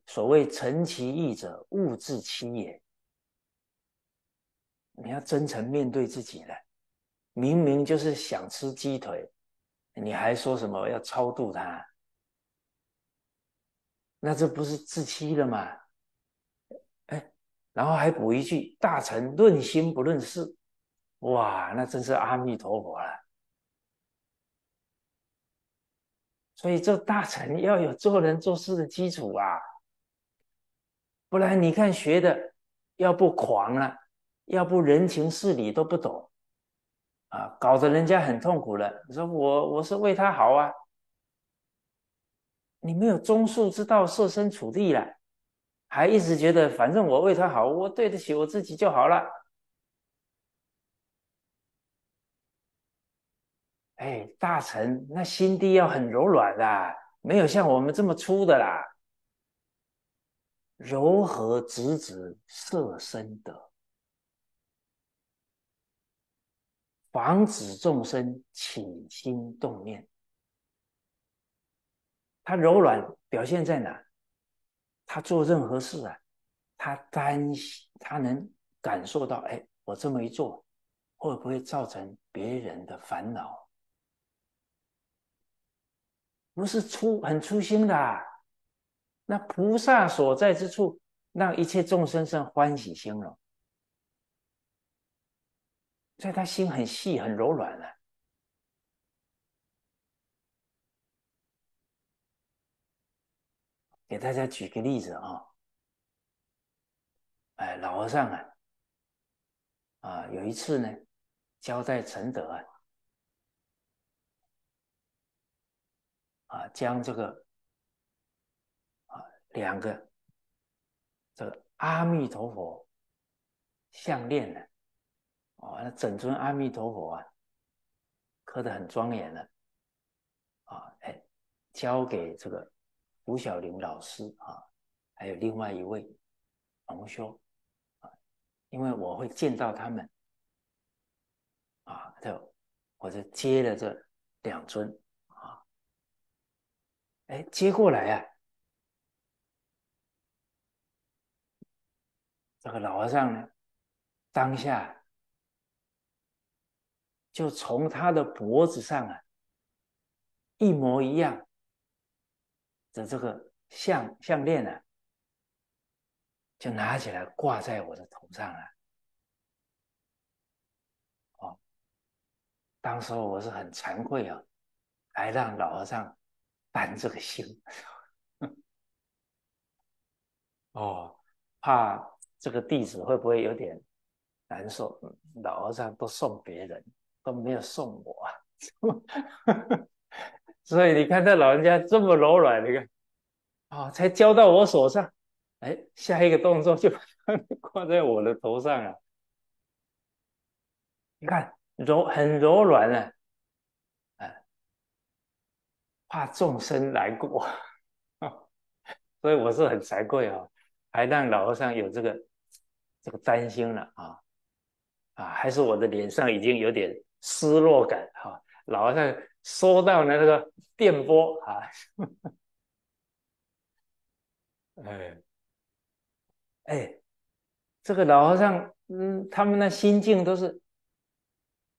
所谓“诚其意者，物自欺也”。你要真诚面对自己的，明明就是想吃鸡腿，你还说什么要超度他？那这不是自欺了吗？哎，然后还补一句：“大臣论心不论事。”哇，那真是阿弥陀佛了。所以这大臣要有做人做事的基础啊，不然你看学的要不狂了，要不人情事理都不懂啊，搞得人家很痛苦了。你说我我是为他好啊。你没有中恕之道，设身处地了，还一直觉得反正我为他好，我对得起我自己就好了。哎，大臣那心地要很柔软的，没有像我们这么粗的啦。柔和直直，色身德，防止众生起心动念。他柔软表现在哪？他做任何事啊，他担心，他能感受到，哎，我这么一做，会不会造成别人的烦恼？不是粗很粗心的，那菩萨所在之处，让一切众生生欢喜心了，所以他心很细很柔软的。给大家举个例子啊，哎，老和尚啊，啊，有一次呢，交代陈德啊，啊，将这个啊两个这个阿弥陀佛项链呢，哦，那整尊阿弥陀佛啊，刻的很庄严的，啊，哎，交给这个。吴小玲老师啊，还有另外一位同修啊，因为我会见到他们啊，就我就接了这两尊，哎，接过来啊，这个老和尚呢，当下就从他的脖子上啊，一模一样。的这个项项链呢，就拿起来挂在我的头上了。哦，当时我是很惭愧啊，还让老和尚担这个心。哦，怕这个弟子会不会有点难受？老和尚都送别人，都没有送我。所以你看，这老人家这么柔软，你看，啊，才交到我手上，哎，下一个动作就把 挂在我的头上了。你看，柔很柔软啊，怕众生难过，所以我是很惭愧啊，还让老和尚有这个这个担心了啊，啊，还是我的脸上已经有点失落感哈，老和尚。收到了那个电波啊，哎哎，这个老和尚，嗯，他们的心境都是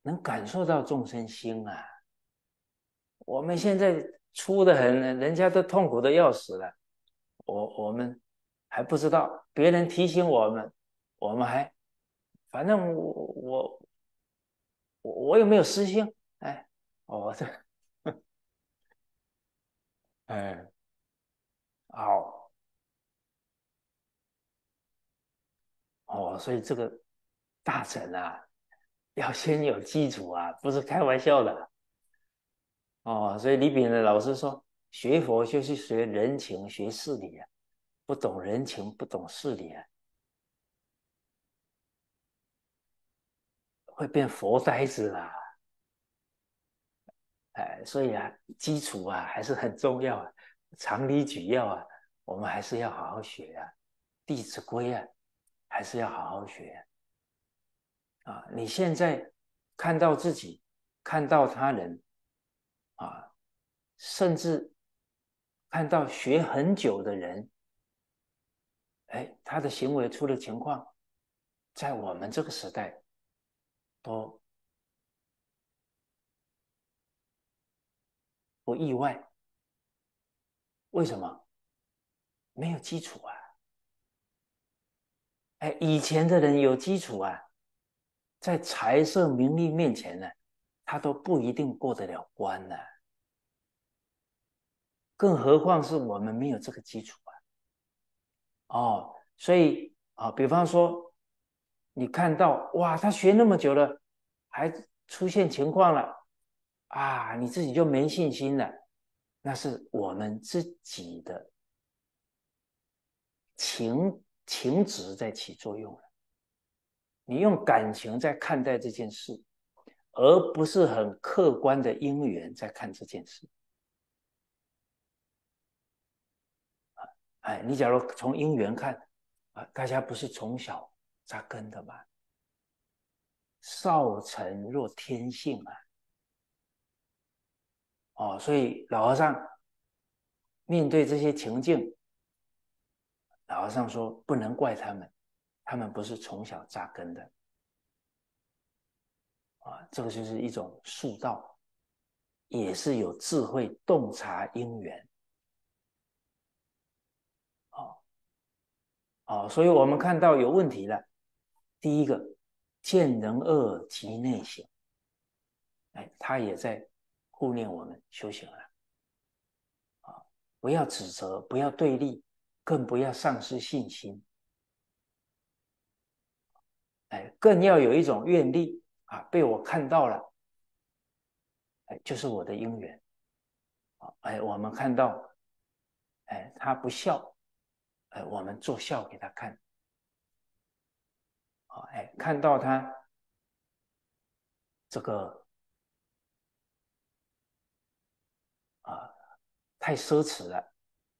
能感受到众生心啊。我们现在粗的很，人家都痛苦的要死了，我我们还不知道，别人提醒我们，我们还反正我我我我有没有私心？哎。哦，这，哎，好，哦，所以这个大臣啊，要先有基础啊，不是开玩笑的。哦，所以李炳的老师说，学佛就是学人情、学事理啊，不懂人情、不懂事理啊，会变佛呆子啦。哎，所以啊，基础啊还是很重要啊，常理举要啊，我们还是要好好学啊，《弟子规》啊，还是要好好学啊。你现在看到自己，看到他人，啊，甚至看到学很久的人，哎，他的行为出了情况，在我们这个时代，都。不意外，为什么？没有基础啊！哎，以前的人有基础啊，在财色名利面前呢，他都不一定过得了关呢。更何况是我们没有这个基础啊！哦，所以啊，比方说，你看到哇，他学那么久了，还出现情况了。啊，你自己就没信心了，那是我们自己的情情执在起作用了。你用感情在看待这件事，而不是很客观的因缘在看这件事。哎，你假如从因缘看，啊，大家不是从小扎根的吗？少成若天性啊。哦，所以老和尚面对这些情境，老和尚说不能怪他们，他们不是从小扎根的，啊，这个就是一种术道，也是有智慧洞察因缘，哦，哦，所以我们看到有问题了，第一个见人恶即内省，哎，他也在。护念我们修行了，啊，不要指责，不要对立，更不要丧失信心。哎，更要有一种愿力被我看到了，哎，就是我的因缘。哎，我们看到，哎，他不孝，哎，我们做孝给他看。哎，看到他这个啊，太奢侈了，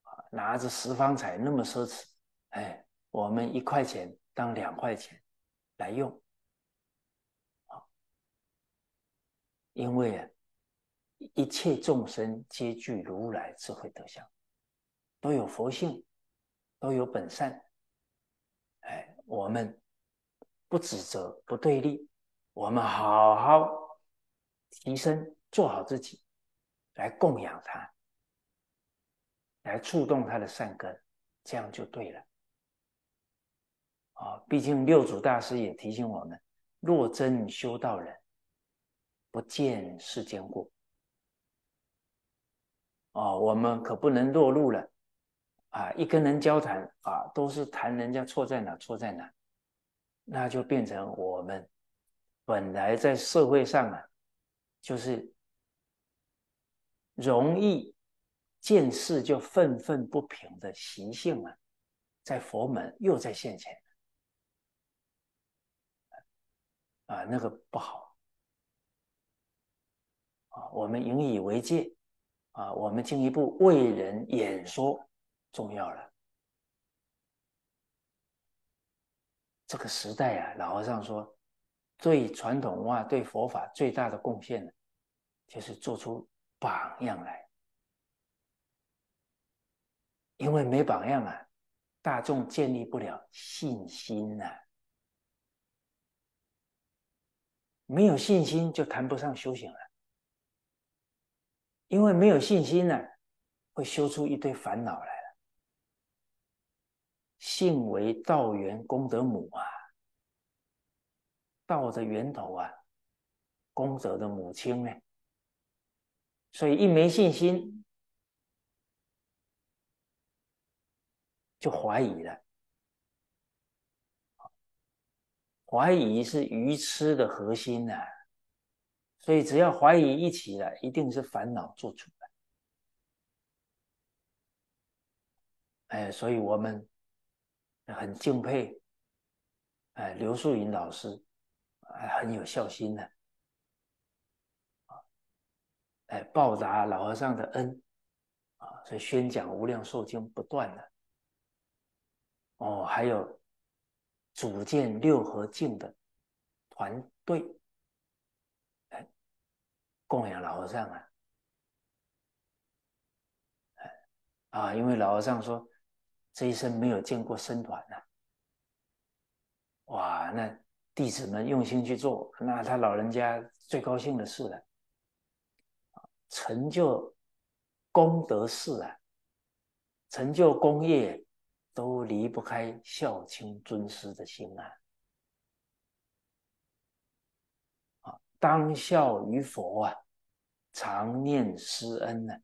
啊，拿着十方彩那么奢侈，哎，我们一块钱当两块钱来用，因为啊，一切众生皆具如来智慧德相，都有佛性，都有本善，哎，我们。不指责，不对立，我们好好提升，做好自己，来供养他，来触动他的善根，这样就对了。啊，毕竟六祖大师也提醒我们：若真修道人，不见世间过。哦，我们可不能落入了啊，一跟人交谈啊，都是谈人家错在哪，错在哪。那就变成我们本来在社会上啊，就是容易见事就愤愤不平的习性啊，在佛门又在现前啊，那个不好啊，我们引以为戒啊，我们进一步为人演说重要了。这个时代啊，老和尚说，对传统文化、对佛法最大的贡献呢，就是做出榜样来。因为没榜样啊，大众建立不了信心呐。没有信心就谈不上修行了。因为没有信心呢，会修出一堆烦恼来。性为道源功德母啊，道的源头啊，功德的母亲呢？所以一没信心，就怀疑了。怀疑是愚痴的核心呐，所以只要怀疑一起来，一定是烦恼做主的。哎，所以我们。很敬佩，哎，刘素云老师，哎，很有孝心的，啊，哎，报答老和尚的恩，啊，所以宣讲《无量寿经》不断的，哦，还有组建六合敬的团队，供养老和尚啊，啊，因为老和尚说。这一生没有见过僧团呐，哇！那弟子们用心去做，那他老人家最高兴的事了，成就功德事啊，成就功业，都离不开孝亲尊师的心啊！当孝于佛啊，常念师恩呢，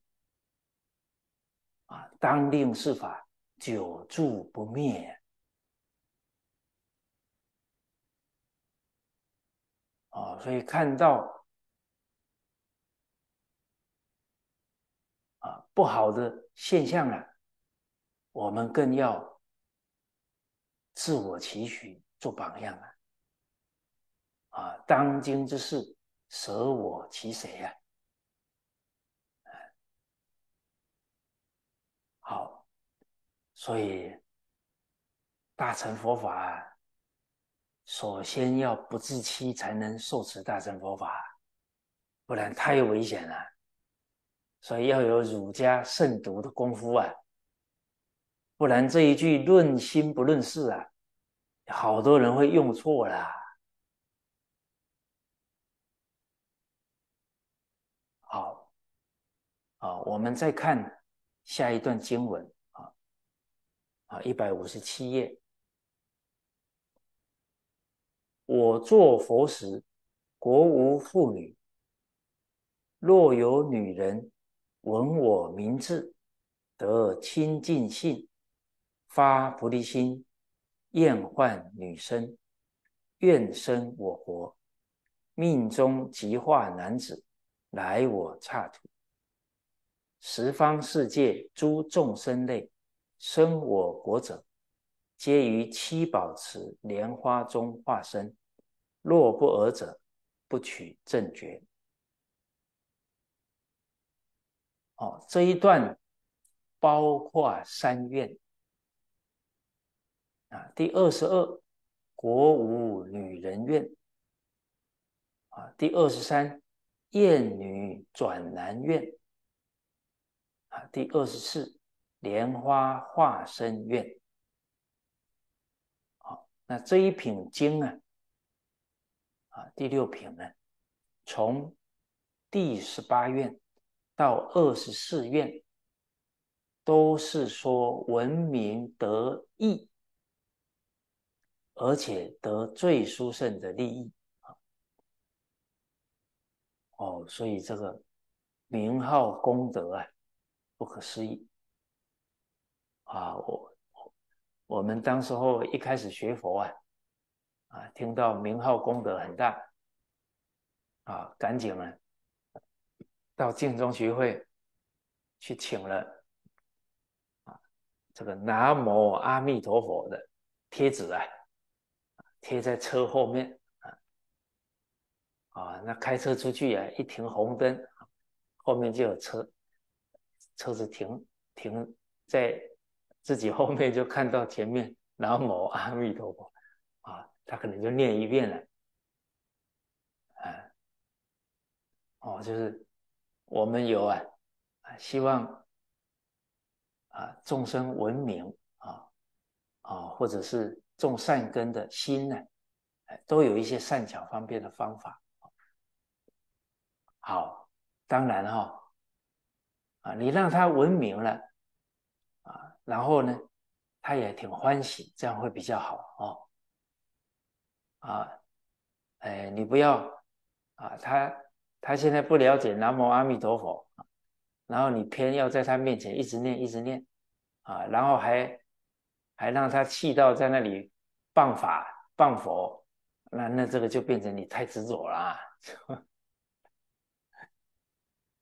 啊，当令是法。久住不灭啊！所以看到啊不好的现象啊，我们更要自我期许，做榜样啊！啊，当今之事，舍我其谁呀？好所以，大乘佛法首先要不自欺，才能受持大乘佛法，不然太危险了。所以要有儒家慎独的功夫啊，不然这一句论心不论事啊，好多人会用错了。好，好，我们再看下一段经文。啊，啊一百五十七页。我做佛时，国无妇女。若有女人闻我名字，得清净性，发菩提心，厌患女身，愿生我国，命中即化男子，来我刹土。十方世界诸众生类，生我国者，皆于七宝池莲花中化身。若不尔者，不取正觉。哦，这一段包括三愿啊。第二十二，国无女人愿啊。第二十三，艳女转男愿啊。第二十四，莲花化身愿。好，那这一品经啊。啊，第六品呢，从第十八愿到二十四愿，都是说文明得益，而且得最殊胜的利益啊。哦，所以这个名号功德啊，不可思议啊！我我们当时候一开始学佛啊。啊，听到名号功德很大，啊，赶紧呢到净宗学会去请了啊这个南无阿弥陀佛的贴纸啊，贴在车后面，啊，那开车出去啊，一停红灯，后面就有车，车子停停在自己后面，就看到前面南无阿弥陀佛啊。他可能就念一遍了，啊，哦，就是我们有啊，啊，希望啊众生闻名啊啊，或者是种善根的心呢，都有一些善巧方便的方法。好，当然哈，啊，你让他闻名了，啊，然后呢，他也挺欢喜，这样会比较好哦。啊，哎，你不要啊！他他现在不了解南无阿弥陀佛，然后你偏要在他面前一直念一直念啊，然后还还让他气到在那里谤法谤佛，那那这个就变成你太执着了。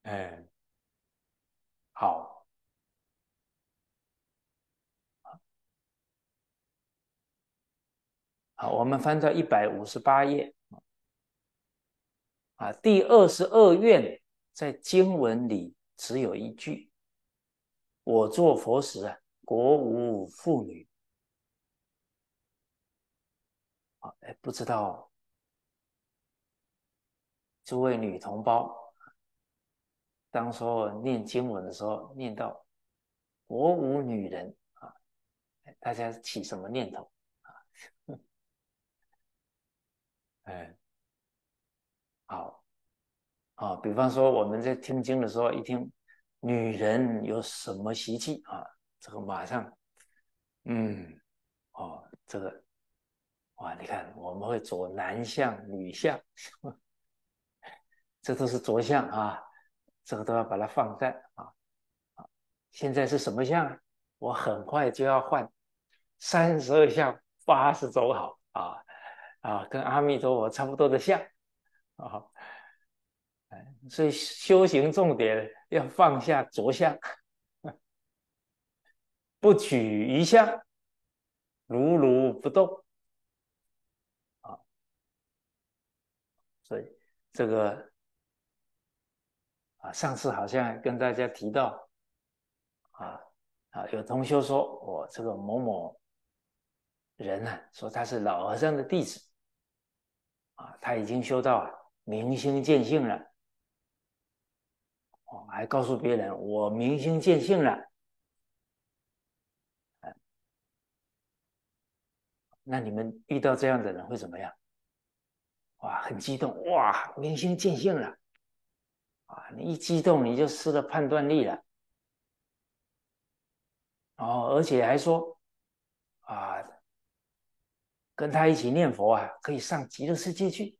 哎，好。好，我们翻到一百五十八页啊，第二十二愿在经文里只有一句：“我做佛时啊，国无妇女。”啊，哎，不知道诸位女同胞，当时候念经文的时候，念到“国无女人”啊，大家起什么念头啊？哎，好，啊，比方说我们在听经的时候，一听女人有什么习气啊，这个马上，嗯，哦，这个，哇，你看我们会着男相、女相，这都是着相啊，这个都要把它放在啊，啊，现在是什么相？我很快就要换三十二相八十周好啊。啊，跟阿弥陀佛差不多的相，啊，所以修行重点要放下着相，不取余相，如如不动，啊，所以这个啊，上次好像跟大家提到，啊啊，有同学说我这个某某人呢，说他是老和尚的弟子。啊，他已经修到明心见性了，哦，还告诉别人我明心见性了，那你们遇到这样的人会怎么样？哇，很激动，哇，明心见性了，啊，你一激动你就失了判断力了，哦，而且还说，啊。跟他一起念佛啊，可以上极乐世界去。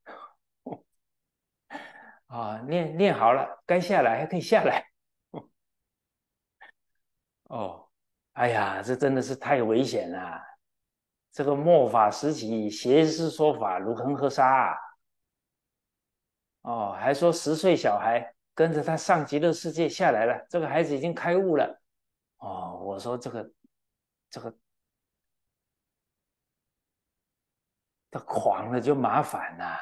啊，念念好了，该下来还可以下来。哦，哎呀，这真的是太危险了！这个末法时期，邪师说法如恒河沙啊。哦，还说十岁小孩跟着他上极乐世界下来了，这个孩子已经开悟了。哦，我说这个，这个，他狂了就麻烦了，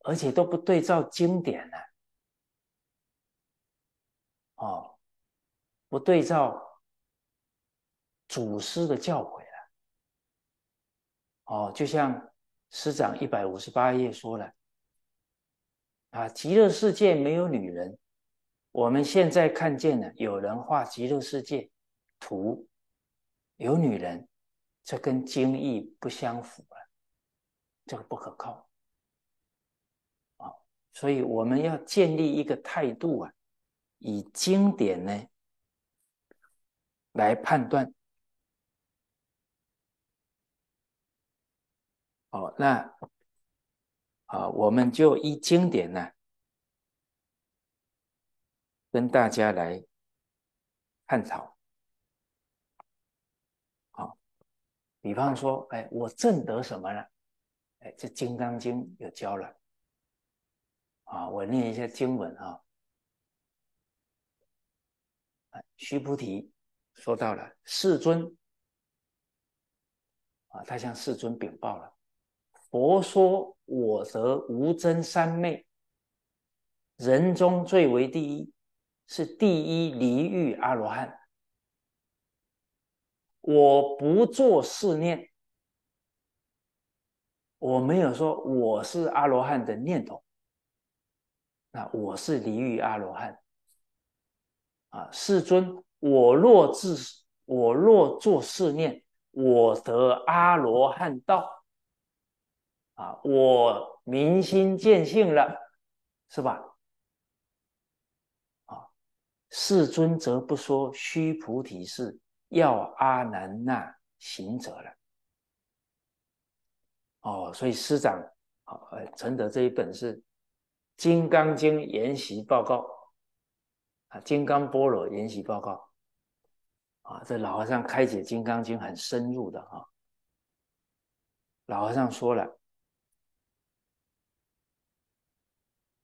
而且都不对照经典了。哦，不对照祖师的教诲了。哦，就像师长一百五十八页说了。啊，极乐世界没有女人。我们现在看见了有人画极乐世界图，有女人，这跟经义不相符了，这个不可靠。啊，所以我们要建立一个态度啊，以经典呢来判断。好，那。啊，我们就依经典呢，跟大家来探讨。好，比方说，哎，我证得什么呢？哎，这《金刚经》有教了。啊，我念一下经文啊。须菩提说到了世尊，啊，他向世尊禀报了。佛说：“我得无真三昧，人中最为第一，是第一离欲阿罗汉。我不做试念，我没有说我是阿罗汉的念头。那我是离欲阿罗汉。啊，世尊，我若自我若做试念，我得阿罗汉道。”啊，我明心见性了，是吧？啊，世尊则不说须菩提是要阿难那行者了。哦，所以师长，啊，承德这一本是《金刚经》研习报告，啊，《金刚般若研习报告》，啊，这老和尚开解《金刚经》很深入的啊。老和尚说了。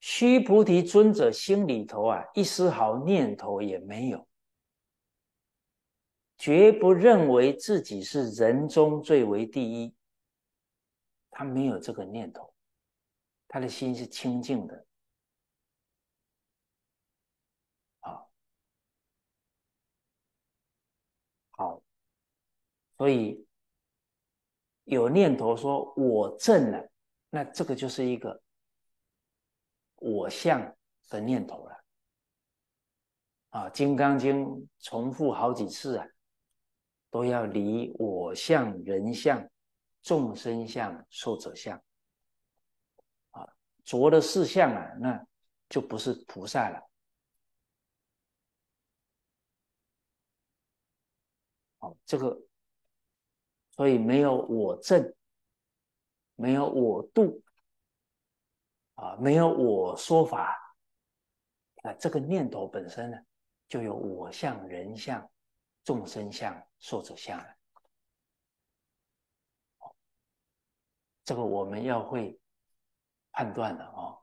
须菩提尊者心里头啊，一丝毫念头也没有，绝不认为自己是人中最为第一。他没有这个念头，他的心是清净的。好，好，所以有念头说我正了，那这个就是一个。我相的念头了啊，《金刚经》重复好几次啊，都要离我相、人相、众生相、寿者相啊，着的四相啊，那就不是菩萨了。好，这个所以没有我正，没有我度。啊，没有我说法，那这个念头本身呢，就有我相、人相、众生相、寿者相了。这个我们要会判断的哦。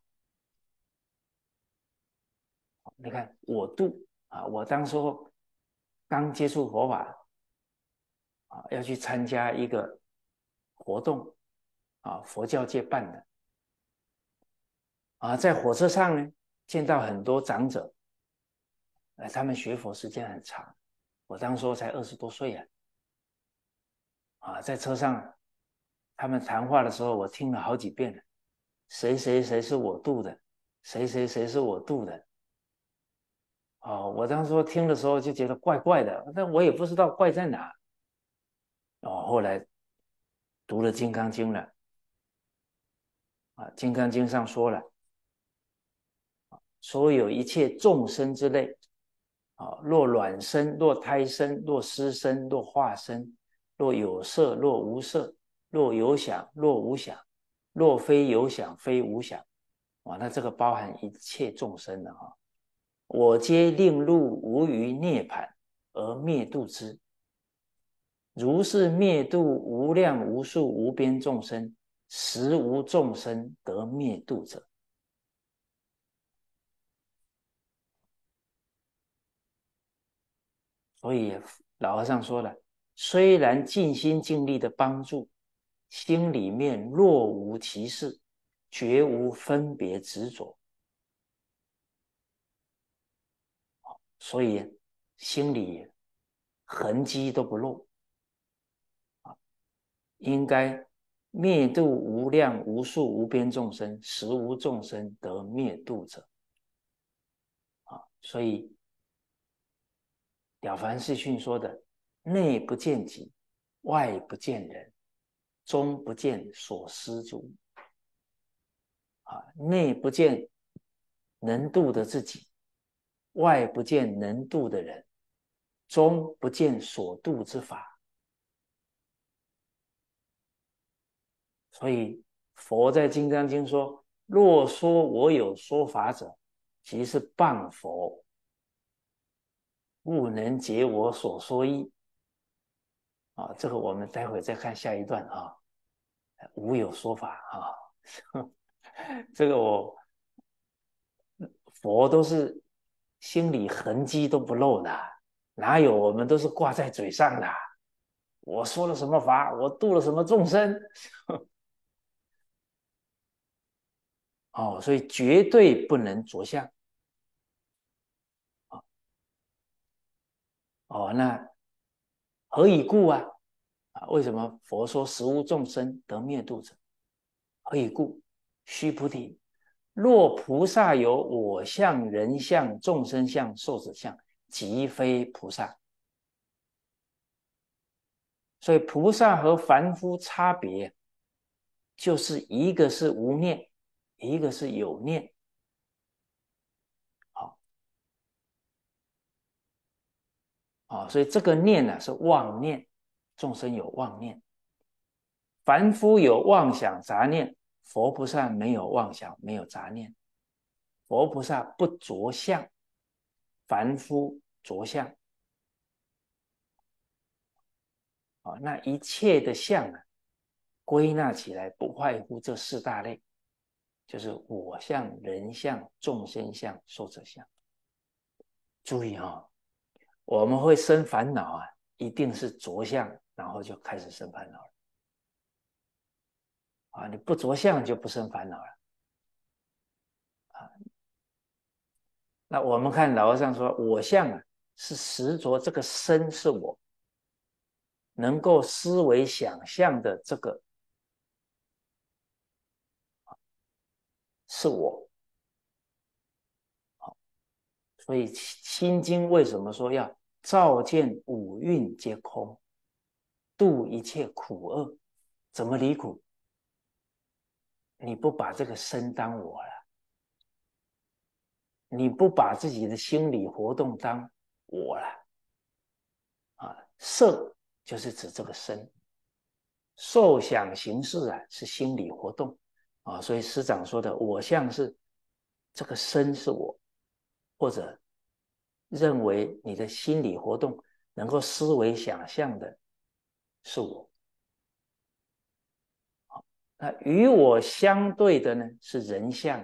你看，我度啊，我当时刚接触佛法啊，要去参加一个活动啊，佛教界办的。啊，在火车上呢，见到很多长者，哎，他们学佛时间很长。我当时才二十多岁呀，啊，在车上，他们谈话的时候，我听了好几遍了。谁谁谁是我度的，谁谁谁是我度的。哦，我当时听的时候就觉得怪怪的，但我也不知道怪在哪。哦，后来读了《金刚经》了，啊，《金刚经》上说了。所有一切众生之类，啊，若卵生，若胎生，若湿生，若化生，若有色，若无色，若有想，若无想，若非有想，非无想，啊，那这个包含一切众生的哈。我皆令入无余涅盘，而灭度之。如是灭度无量无数无边众生，实无众生得灭度者。所以老和尚说了，虽然尽心尽力的帮助，心里面若无其事，绝无分别执着。所以心里痕迹都不露。应该灭度无量无数无边众生，实无众生得灭度者。啊，所以《了凡四训》说的“内不见己，外不见人，中不见所施主”。啊，内不见能度的自己，外不见能度的人，中不见所度之法。所以佛在《金刚经》说：“若说我有说法者，即是谤佛，不能解我所说意。”啊，这个我们待会再看下一段啊。无有说法啊，这个我佛都是心里痕迹都不露的，哪有我们都是挂在嘴上的？我说了什么法？我度了什么众生？哦，所以绝对不能着相。哦，那何以故啊？啊，为什么佛说实无众生得灭度者？何以故？须菩提，若菩萨有我相、人相、众生相、寿者相，即非菩萨。所以菩萨和凡夫差别，就是一个是无念。一个是有念，啊，所以这个念呢是妄念，众生有妄念，凡夫有妄想杂念，佛菩萨没有妄想，没有杂念，佛菩萨不着相，凡夫着相，啊，那一切的相啊，归纳起来不外乎这四大类。就是我相、人相、众生相、寿者相。注意啊，我们会生烦恼啊，一定是着相，然后就开始生烦恼了。啊，你不着相就不生烦恼了。啊，那我们看老和尚说，我相啊是实着这个身是我，能够思维想象的这个。是我，好，所以《心经》为什么说要照见五蕴皆空，度一切苦厄？怎么离苦？你不把这个身当我了，你不把自己的心理活动当我了，啊，色就是指这个身，受想行识啊，是心理活动。啊，所以师长说的“我相”是这个身是我，或者认为你的心理活动能够思维想象的是我。那与我相对的呢是人相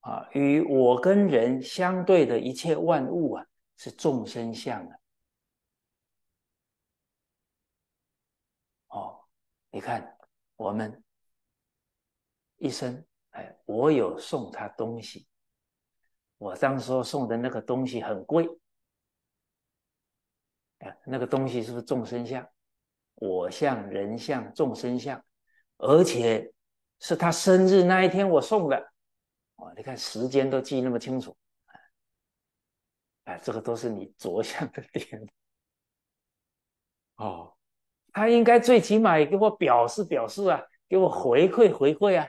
啊，啊，与我跟人相对的一切万物啊是众生相啊。你看，我们一生，哎，我有送他东西，我当时送的那个东西很贵，哎，那个东西是不是众生相？我相、人相、众生相，而且是他生日那一天我送的，哦，你看时间都记那么清楚，哎，这个都是你着相的点，哦。他应该最起码也给我表示表示啊，给我回馈回馈啊，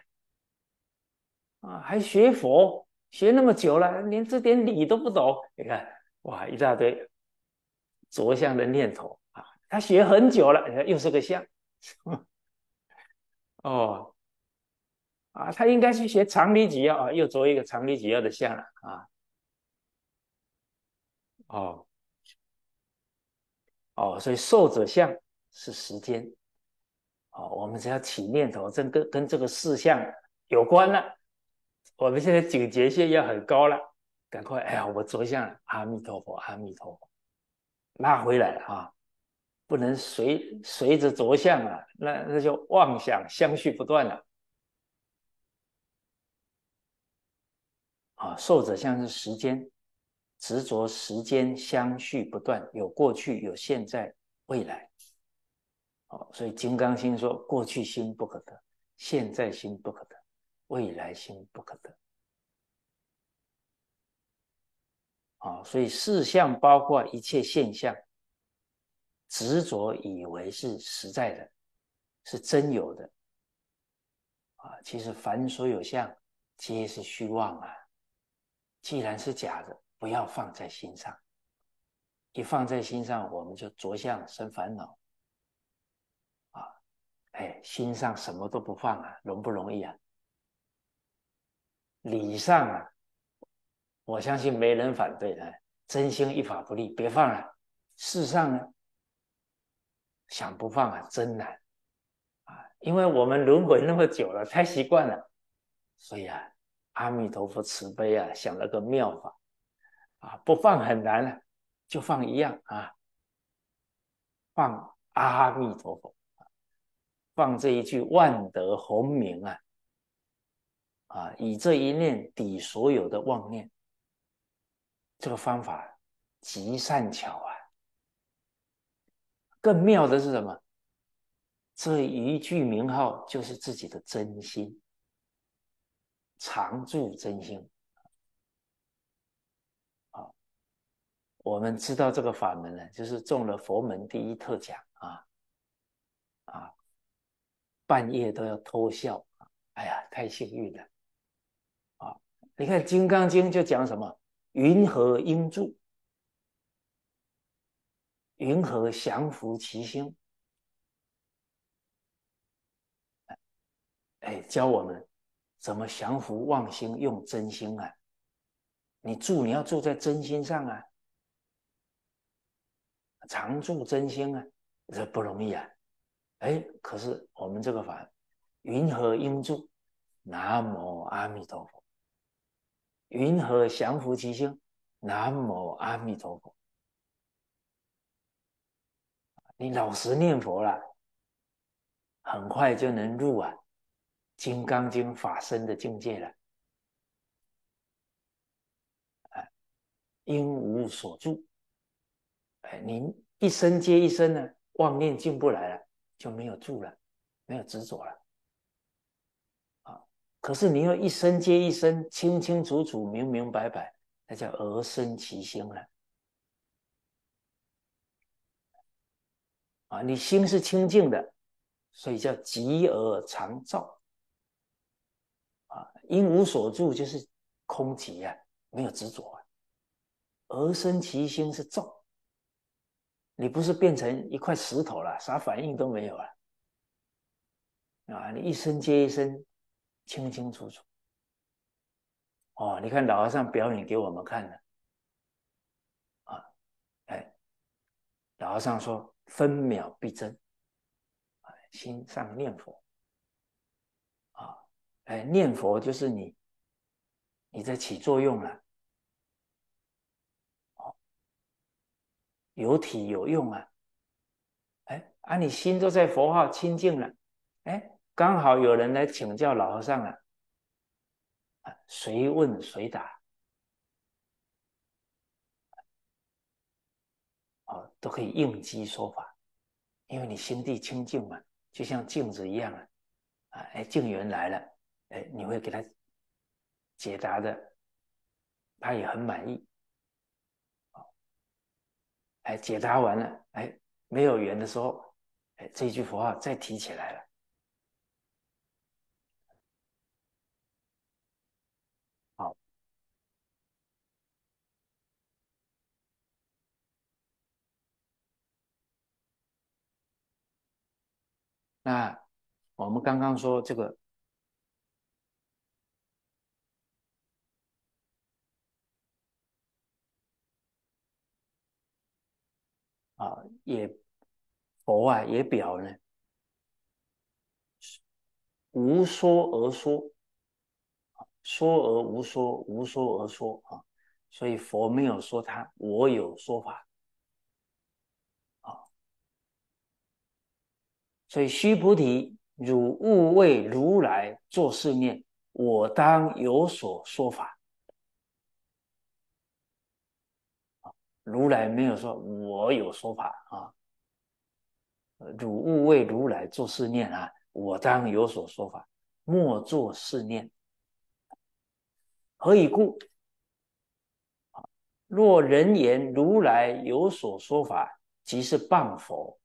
啊，还学佛学那么久了，连这点理都不懂。你看，哇，一大堆着相的念头啊！他学很久了，你看又是个相。哦，啊，他应该去学常理几要啊，又着一个常理几要的相了啊。哦哦，所以受者相是时间。哦，我们只要起念头，这跟跟这个事项有关了。我们现在警觉性要很高了，赶快！哎呀，我着相，阿弥陀佛，阿弥陀佛，拉回来啊！不能随随着着相啊，那那就妄想相续不断了。啊，受者相是时间，执着时间相续不断，有过去，有现在，未来。哦，所以《金刚心》说：过去心不可得，现在心不可得，未来心不可得。啊，所以事相包括一切现象。执着以为是实在的，是真有的，啊，其实凡所有相，皆是虚妄啊。既然是假的，不要放在心上。一放在心上，我们就着相生烦恼。啊，哎，心上什么都不放啊，容不容易啊？理上啊，我相信没人反对的。真心一法不立，别放了。事上呢？想不放啊，真难啊！因为我们轮回那么久了，太习惯了，所以啊，阿弥陀佛慈悲啊，想了个妙法啊，不放很难了，就放一样啊，放阿弥陀佛，放这一句万德洪名啊，啊，以这一念抵所有的妄念，这个方法极善巧啊。更妙的是什么？这一句名号就是自己的真心，常住真心。啊，我们知道这个法门呢，就是中了佛门第一特奖啊！啊，半夜都要偷笑，哎呀，太幸运了！你看《金刚经》就讲什么？云何应住？云何降伏其心？哎，教我们怎么降伏妄心，用真心啊！你住，你要住在真心上啊，常住真心啊，这不容易啊！哎，可是我们这个法，云何应住？南无阿弥陀佛。云何降伏其心？南无阿弥陀佛。你老实念佛了，很快就能入啊《金刚经》法身的境界了。哎，因无所住，哎，您一生接一生呢，妄念进不来了，就没有住了，没有执着了。可是你要一生接一生，清清楚楚、明明白白，那叫而生其心了。啊，你心是清净的，所以叫极而常照。啊，因无所住就是空寂啊，没有执着啊。而生其心是照，你不是变成一块石头了，啥反应都没有了。啊，你一声接一声，清清楚楚。哦，你看老和尚表演给我们看的。啊，哎，老和尚说。分秒必争，心上念佛，啊，哎，念佛就是你，你在起作用了，哦，有体有用啊，哎，啊，你心都在佛号清净了，哎，刚好有人来请教老和尚了，啊，随问随答，哦，都可以应机说法。因为你心地清净嘛，就像镜子一样啊，啊，哎，镜缘来了，哎，你会给他解答的，他也很满意，哎，解答完了，哎，没有缘的时候，哎，这句佛号再提起来了，那我们刚刚说这个啊，也佛啊也表呢，无说而说，说而无说，无说而说啊，所以佛没有说他我有说法所以须菩提，汝勿为如来作是念：我当有所说法。如来没有说，我有说法啊。汝勿为如来作是念啊，我当有所说法，莫作是念。何以故？若人言如来有所说法，即是谤佛，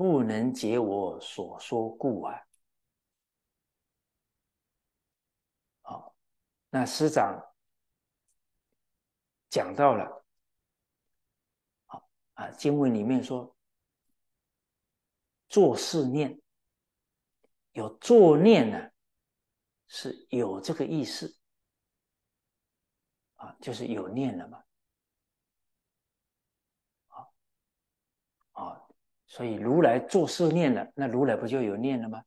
不能解我所说故啊。好，那师长讲到了。好啊，经文里面说，做事念有作念呢，是有这个意思啊，就是有念了嘛，啊啊，所以如来做事念了，那如来不就有念了吗？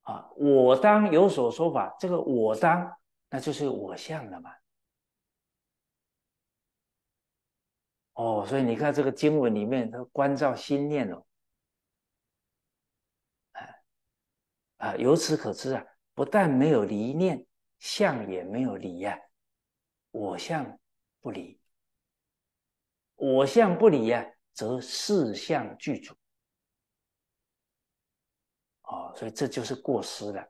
啊，我当有所说法，这个我当，那就是我相了嘛。哦，所以你看这个经文里面，它关照心念哦，啊，由此可知啊，不但没有离念，相也没有离呀，我相不离，我相不离呀，则四相具足。哦，所以这就是过失了，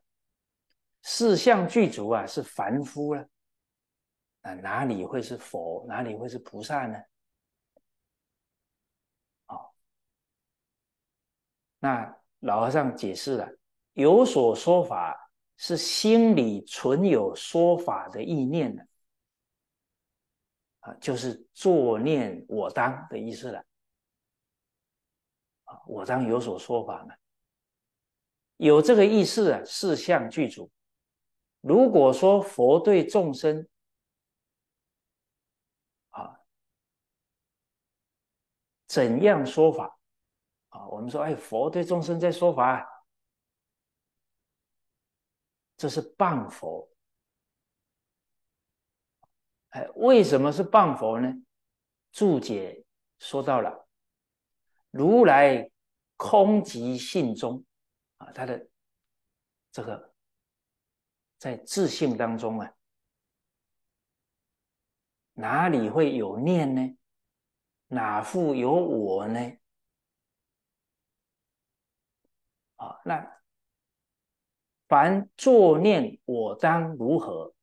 四相具足啊，是凡夫了，啊，哪里会是佛？哪里会是菩萨呢？那老和尚解释了，有所说法是心里存有说法的意念的，啊，就是作念我当的意思了，啊，我当有所说法呢，有这个意思啊，四相具足。如果说佛对众生，啊，怎样说法？啊，我们说，哎，佛对众生在说法，这是谤佛。哎，为什么是谤佛呢？注解说到了，如来空即性中，啊，他的这个在自信当中啊，哪里会有念呢？哪复有我呢？啊，那凡作念我当如何，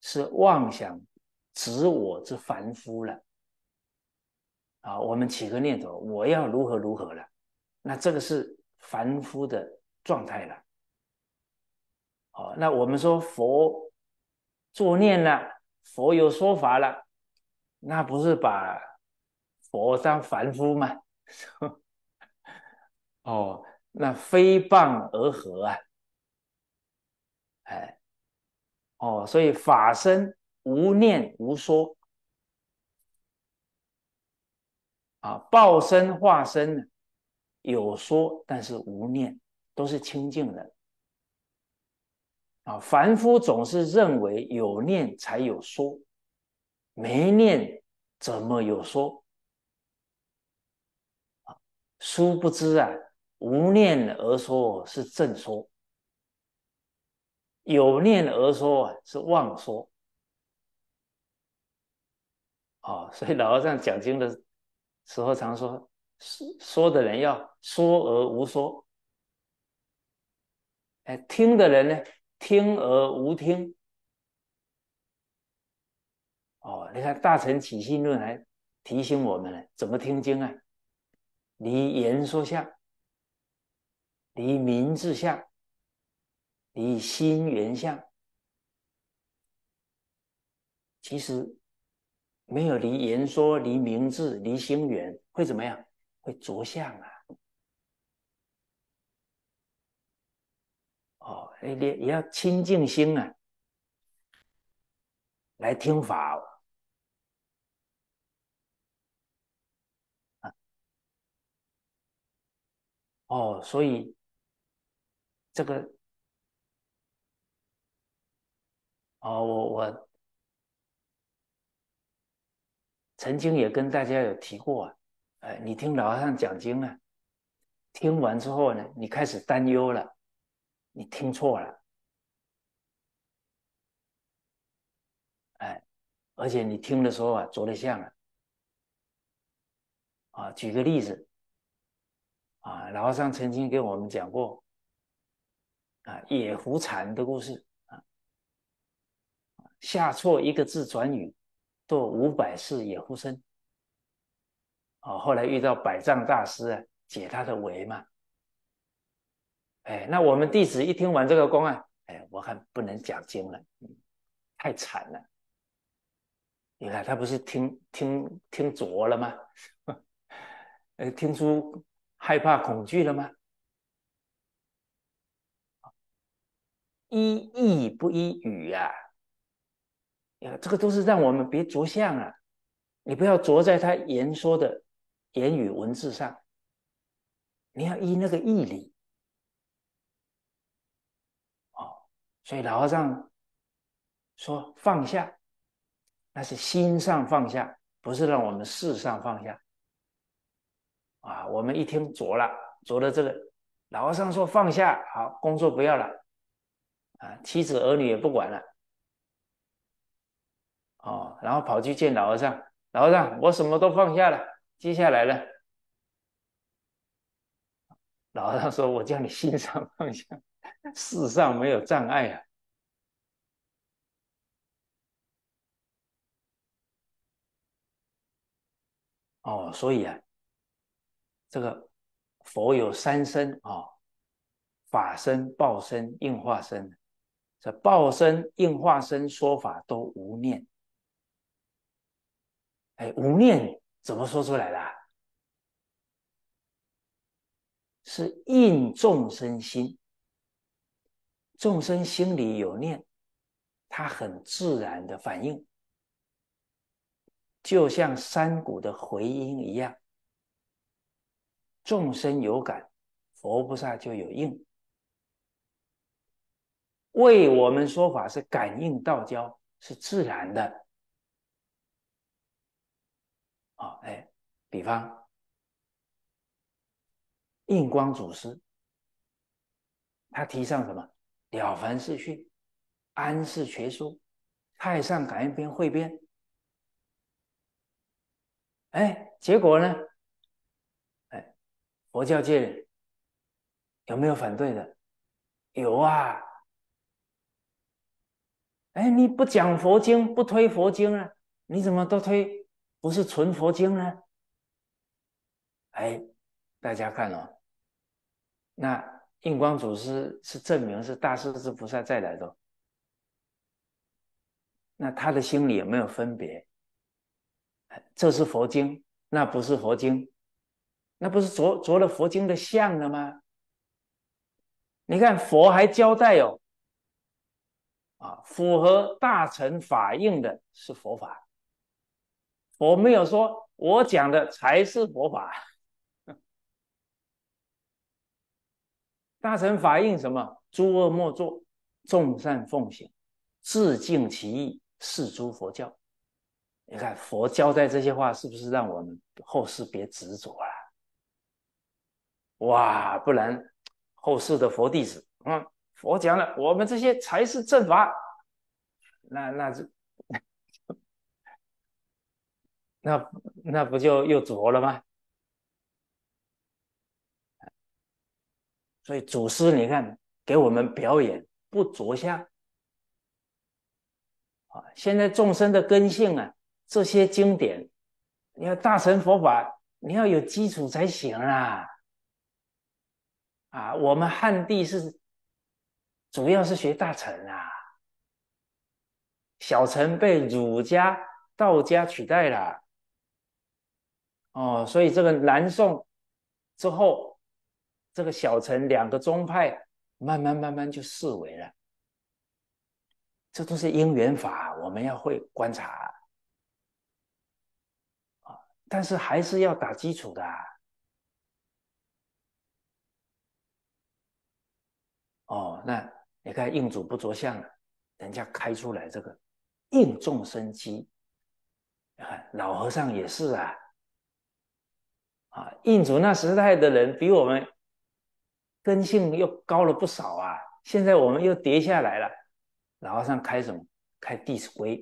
是妄想指我之凡夫了。啊，我们起个念头，我要如何如何了，那这个是凡夫的状态了。好，那我们说佛作念了，佛有说法了，那不是把佛当凡夫吗？哦。那非谤而合啊，哎，哦，所以法身无念无说啊，报身化身有说，但是无念，都是清净的啊。凡夫总是认为有念才有说，没念怎么有说啊？殊不知啊。无念而说，是正说；有念而说，是妄说。啊，所以老和尚讲经的时候常说：说的人要说而无说，哎，听的人呢，听而无听。哦，你看《大乘起信论》还提醒我们怎么听经啊？离言说相。离名字相，离心缘相，其实没有离言说，离名字，离心缘，会怎么样？会着相啊！哦，哎，也也要清净心啊，来听法啊！哦，所以这个，哦，我我。曾经也跟大家有提过啊，哎，你听老和尚讲经啊，听完之后呢，你开始担忧了，你听错了，哎，而且你听的时候啊，着了相了，啊，举个例子。啊，老和尚曾经给我们讲过啊，野狐禅的故事啊，下错一个字转语，堕五百世野狐身。哦，后来遇到百丈大师啊，解他的围嘛。哎，那我们弟子一听完这个公案，哎，我看不能讲经了，太惨了。你看他不是听听听浊了吗？呃，听出。害怕恐惧了吗？一意不一语呀，呀，这个都是让我们别着相啊！你不要着在他言说的言语文字上，你要依那个义理。哦，所以老和尚说放下，那是心上放下，不是让我们事上放下。啊，我们一听着了，着了这个，老和尚说放下，好，工作不要了，啊，妻子儿女也不管了，哦，然后跑去见老和尚，老和尚，我什么都放下了，接下来呢？老和尚说，我叫你心上放下，世上没有障碍啊，哦，所以啊。这个佛有三身啊，法身、报身、应化身。这报身、应化身说法都无念。哎，无念怎么说出来的？是应众生心，众生心里有念，它很自然的反应，就像山谷的回音一样。众生有感，佛菩萨就有应。为我们说法是感应道交，是自然的。啊，哎，比方印光祖师，他提倡什么？了凡四训、安世全书、太上感应篇汇编。哎，结果呢？哎佛教界人有没有反对的？有啊！哎，你不讲佛经，不推佛经啊？你怎么都推不是纯佛经呢？哎，大家看哦，那印光祖师是证明是大势至菩萨再来的，那他的心里有没有分别？这是佛经，那不是佛经。那不是着着了佛经的相了吗？你看佛还交代哦，啊，符合大乘法印的是佛法，佛没有说我讲的才是佛法。大乘法印什么？诸恶莫作，众善奉行，自尽其意，是诸佛教。你看佛交代这些话，是不是让我们后世别执着啊？哇，不然后世的佛弟子，嗯，佛讲了，我们这些才是正法，那那这，那那不就又浊了吗？所以祖师，你看给我们表演不着相啊。现在众生的根性啊，这些经典，你要大乘佛法，你要有基础才行啊。啊，我们汉地是主要是学大乘啊，小乘被儒家、道家取代了。哦，所以这个南宋之后，这个小乘两个宗派慢慢慢慢就式微了。这都是因缘法，我们要会观察啊，但是还是要打基础的。啊。哦那你看印主不着相了，人家开出来这个应众生机，啊，老和尚也是啊，啊，印主那时代的人比我们根性又高了不少啊，现在我们又跌下来了，老和尚开什么？开《弟子规》，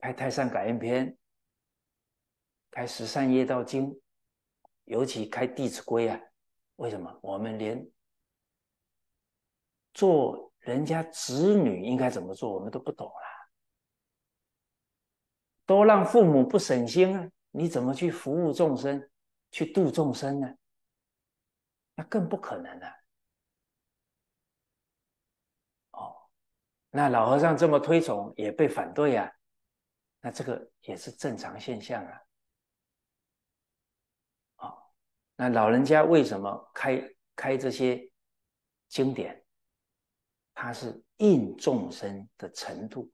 开《太上感应篇》，开《十善业道经》，尤其开《弟子规》啊，为什么？我们连做人家子女应该怎么做，我们都不懂了，都让父母不省心啊！你怎么去服务众生，去度众生呢？那更不可能了。哦那老和尚这么推崇，也被反对啊？那这个也是正常现象啊。啊，那老人家为什么开开这些经典？他是应众生的程度，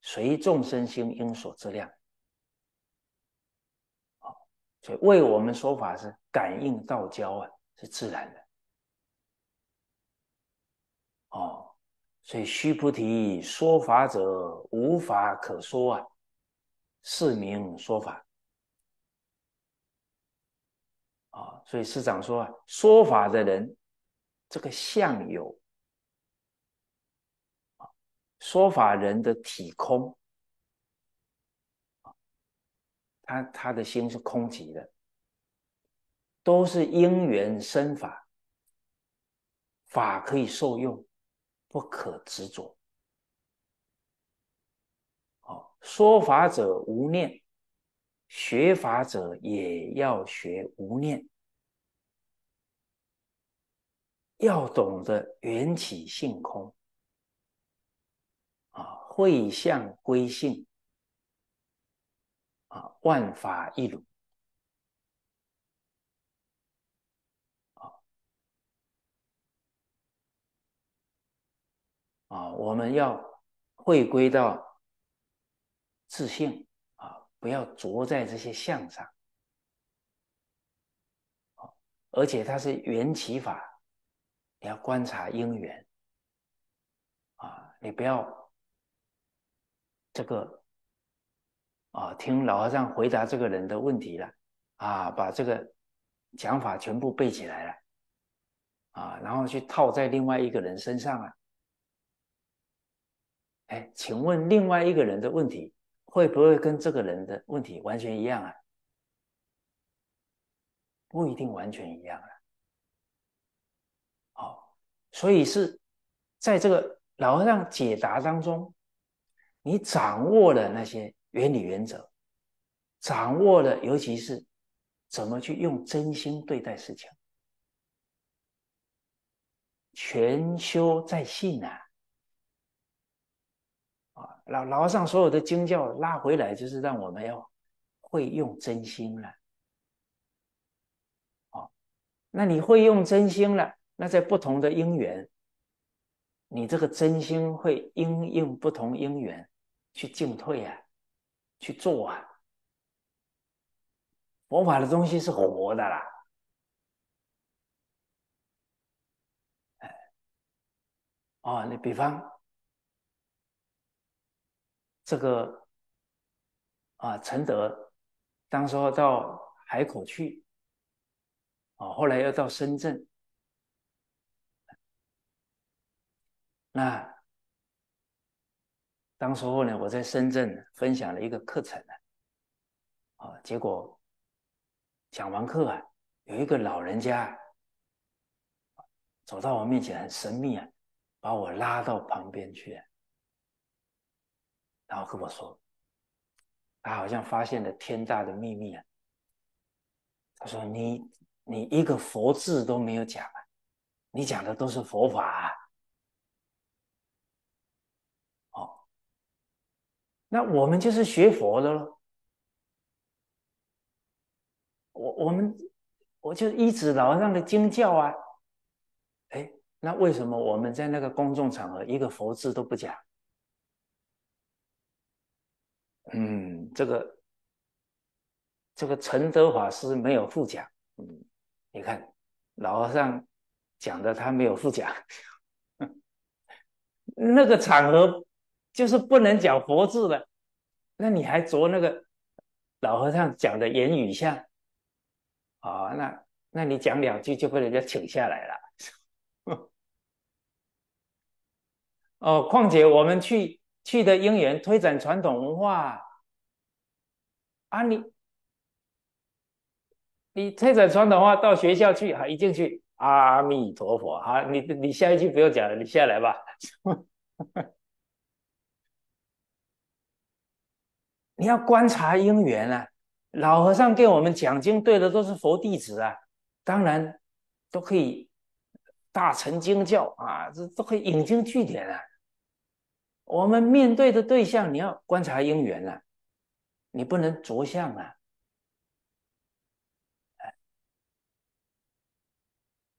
随众生心应所之量。所以为我们说法是感应道交啊，是自然的。哦。所以须菩提说法者，无法可说啊，是名说法啊。所以师长说啊，说法的人，这个相有，说法人的体空他他的心是空寂的，都是因缘生法，法可以受用。不可执着。好，说法者无念，学法者也要学无念，要懂得缘起性空，啊，会相归性，万法一如。啊，我们要回归到自信啊，不要着在这些相上。而且它是缘起法，你要观察因缘啊，你不要这个啊，听老和尚回答这个人的问题了啊，把这个讲法全部背起来了啊，然后去套在另外一个人身上啊。哎，请问另外一个人的问题会不会跟这个人的问题完全一样啊？不一定完全一样啊。好，所以是在这个老和尚解答当中，你掌握了那些原理原则，掌握了尤其是怎么去用真心对待事情，全修在信啊。老老和尚所有的经教拉回来，就是让我们要会用真心了。哦，那你会用真心了，那在不同的因缘，你这个真心会因应不同因缘去进退啊，去做啊。佛法的东西是活的啦，哎，哦，你比方。这个啊，陈德当时候到海口去，啊，后来又到深圳，那当时候呢，我在深圳分享了一个课程呢，啊，结果讲完课啊，有一个老人家走到我面前，很神秘啊，把我拉到旁边去。然后跟我说，他好像发现了天大的秘密啊！他说：“你你一个佛字都没有讲啊，你讲的都是佛法。”啊，那我们就是学佛的喽。我我们我就一直老和尚的经教啊。哎，那为什么我们在那个公众场合一个佛字都不讲？嗯，这个这个陈德法师没有复讲。嗯，你看老和尚讲的他没有复讲，那个场合就是不能讲佛字的，那你还着那个老和尚讲的言语像，啊，那那你讲两句就被人家请下来了。哦，况且我们去去的因缘推展传统文化啊，你你推展传统文化到学校去啊，一进去阿弥陀佛，好，你你下一句不用讲了，你下来吧。你要观察因缘啊，老和尚给我们讲经对的都是佛弟子啊，当然都可以大成经教啊，这都可以引经据典啊。我们面对的对象，你要观察因缘啊，你不能着相啊。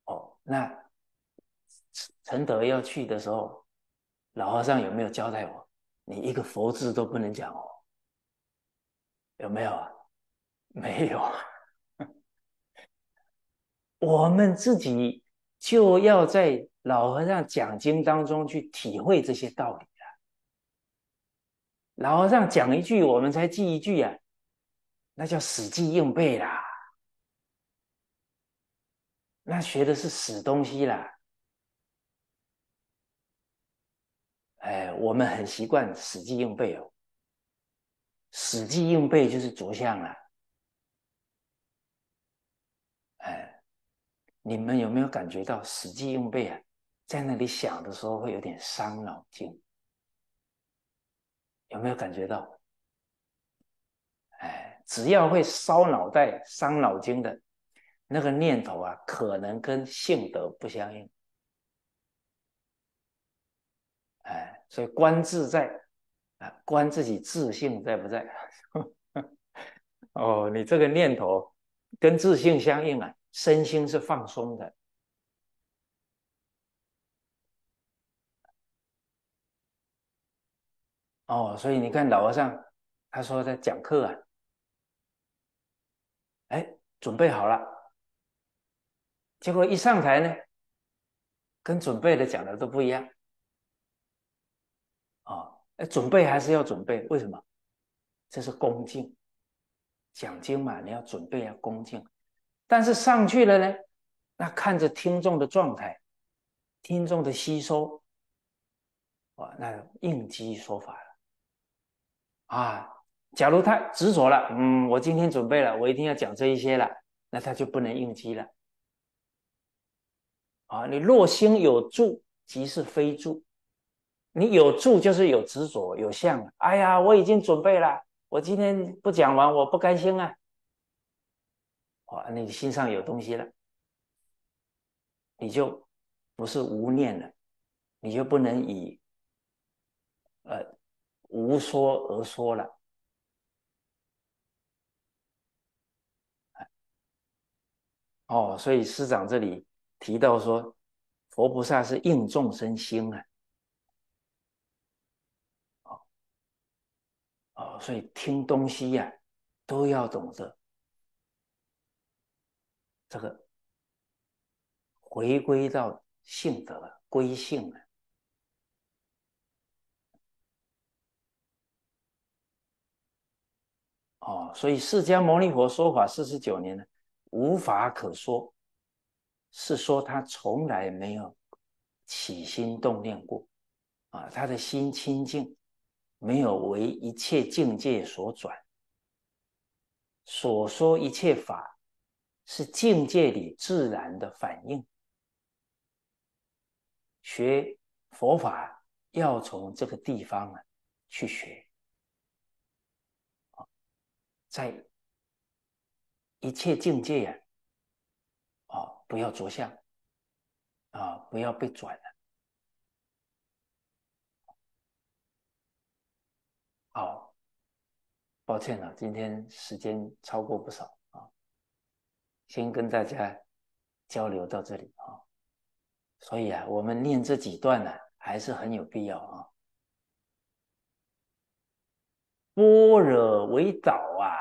哦，那陈德要去的时候，老和尚有没有交代我？你一个佛字都不能讲哦。有没有啊？没有。我们自己就要在老和尚讲经当中去体会这些道理啊。老和尚讲一句，我们才记一句啊，那叫死记硬背啦。那学的是死东西啦。哎，我们很习惯死记硬背哦。死记硬背就是着相了，哎，你们有没有感觉到死记硬背啊？在那里想的时候会有点伤脑筋，有没有感觉到？哎，只要会烧脑袋、伤脑筋的那个念头啊，可能跟性德不相应。哎，所以观自在。啊，观自己自信在不在？哦，你这个念头跟自信相应啊，身心是放松的。哦，所以你看老和尚他说在讲课啊，哎，准备好了，结果一上台呢，跟准备的讲的都不一样。哦准备还是要准备，为什么？这是恭敬，讲经嘛，你要准备要恭敬。但是上去了呢，那看着听众的状态，听众的吸收，哇，那应机说法了啊。假如他执着了，嗯，我今天准备了，我一定要讲这一些了，那他就不能应机了。啊，你若心有住，即是非住。你有住就是有执着有相，哎呀，我已经准备了，我今天不讲完我不甘心啊！哇，你心上有东西了，你就不是无念了，你就不能以呃无说而说了。哦，所以师长这里提到说，佛菩萨是应众生心啊。所以听东西呀，都要懂得这个回归到性德归性啊。哦，所以释迦牟尼佛说法四十九年呢，无法可说，是说他从来没有起心动念过啊，他的心清净。没有为一切境界所转，所说一切法是境界里自然的反应。学佛法要从这个地方啊去学，在一切境界呀，啊，不要着相，啊，不要被转了。好，抱歉了，今天时间超过不少啊，先跟大家交流到这里啊。所以啊，我们念这几段呢，还是很有必要啊。般若为导啊，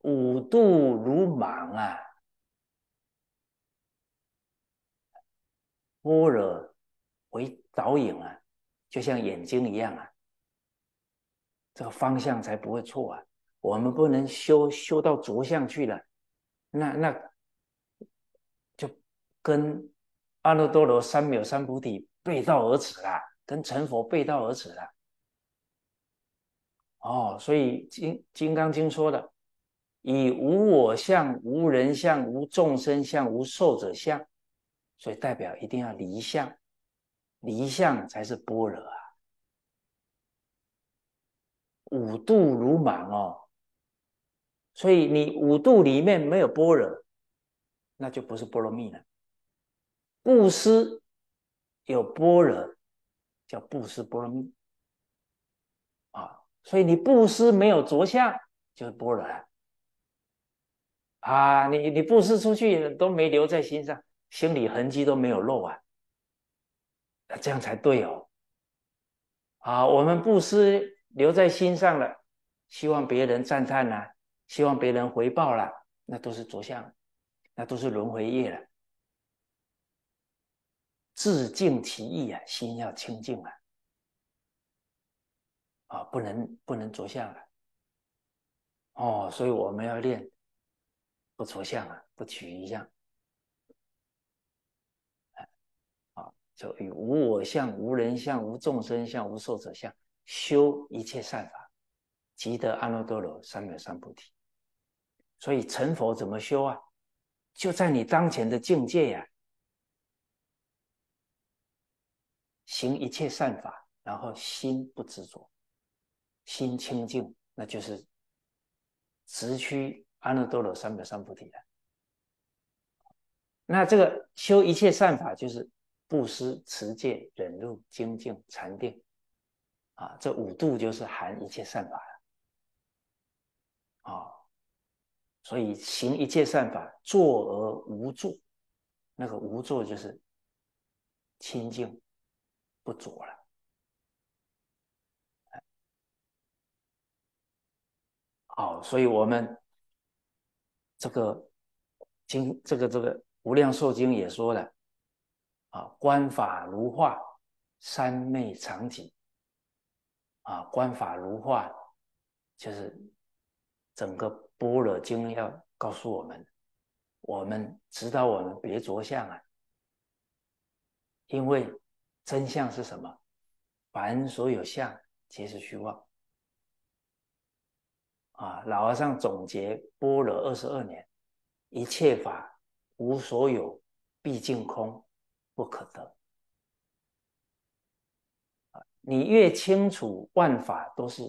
五度如芒啊，般若为导引啊，就像眼睛一样啊，这个方向才不会错啊。我们不能修修到着相去了，那那就跟阿耨多罗三藐三菩提背道而驰啦，跟成佛背道而驰了。哦，所以《金金刚经》说的，以无我相、无人相、无众生相、无寿者相，所以代表一定要离相，离相才是般若啊。五度如满哦，所以你五度里面没有般若，那就不是波罗蜜了。布施有般若，叫布施波罗蜜啊。所以你布施没有着相，就是般若了啊！你你布施出去都没留在心上，心里痕迹都没有漏啊，那这样才对哦。啊，我们布施留在心上了，希望别人赞叹啦，希望别人回报啦，那都是着相，那都是轮回业了。自净其意啊，心要清净啊。啊，不能不能着相了，哦，所以我们要练不着相啊，不取一相，啊，就与无我相、无人相、无众生相、无寿者相，修一切善法，即得阿耨多罗三藐三菩提。所以成佛怎么修啊？就在你当前的境界呀，行一切善法，然后心不执着。心清净，那就是直趋阿耨多罗三藐三菩提了。那这个修一切善法，就是布施、持戒、忍辱、精进、禅定啊，这五度就是含一切善法了啊。所以行一切善法，坐而无作，那个无作就是清净不着了。好，所以我们这个经，这个这个《无量寿经》也说了啊，观法如画，三昧常体。啊，观法如画，就是整个般若经要告诉我们，我们指导我们别着相啊，因为真相是什么？凡所有相，皆是虚妄。啊，老和尚总结般若二十二年，一切法无所有，毕竟空，不可得。你越清楚万法都是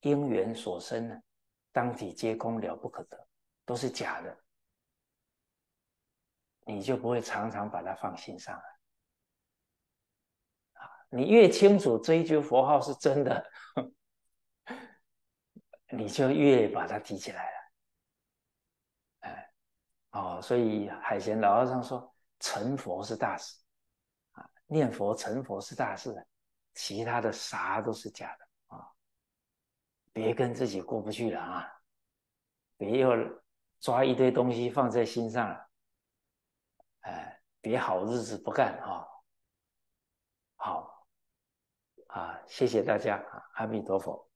因缘所生的，当体皆空了不可得，都是假的，你就不会常常把它放心上了。啊，你越清楚这一句佛号是真的。你就越把它提起来了，哎，哦，所以海贤老和尚说，成佛是大事，啊，念佛成佛是大事，其他的啥都是假的啊，别跟自己过不去了啊，别又抓一堆东西放在心上了，哎，别好日子不干啊，好，啊，谢谢大家啊，阿弥陀佛。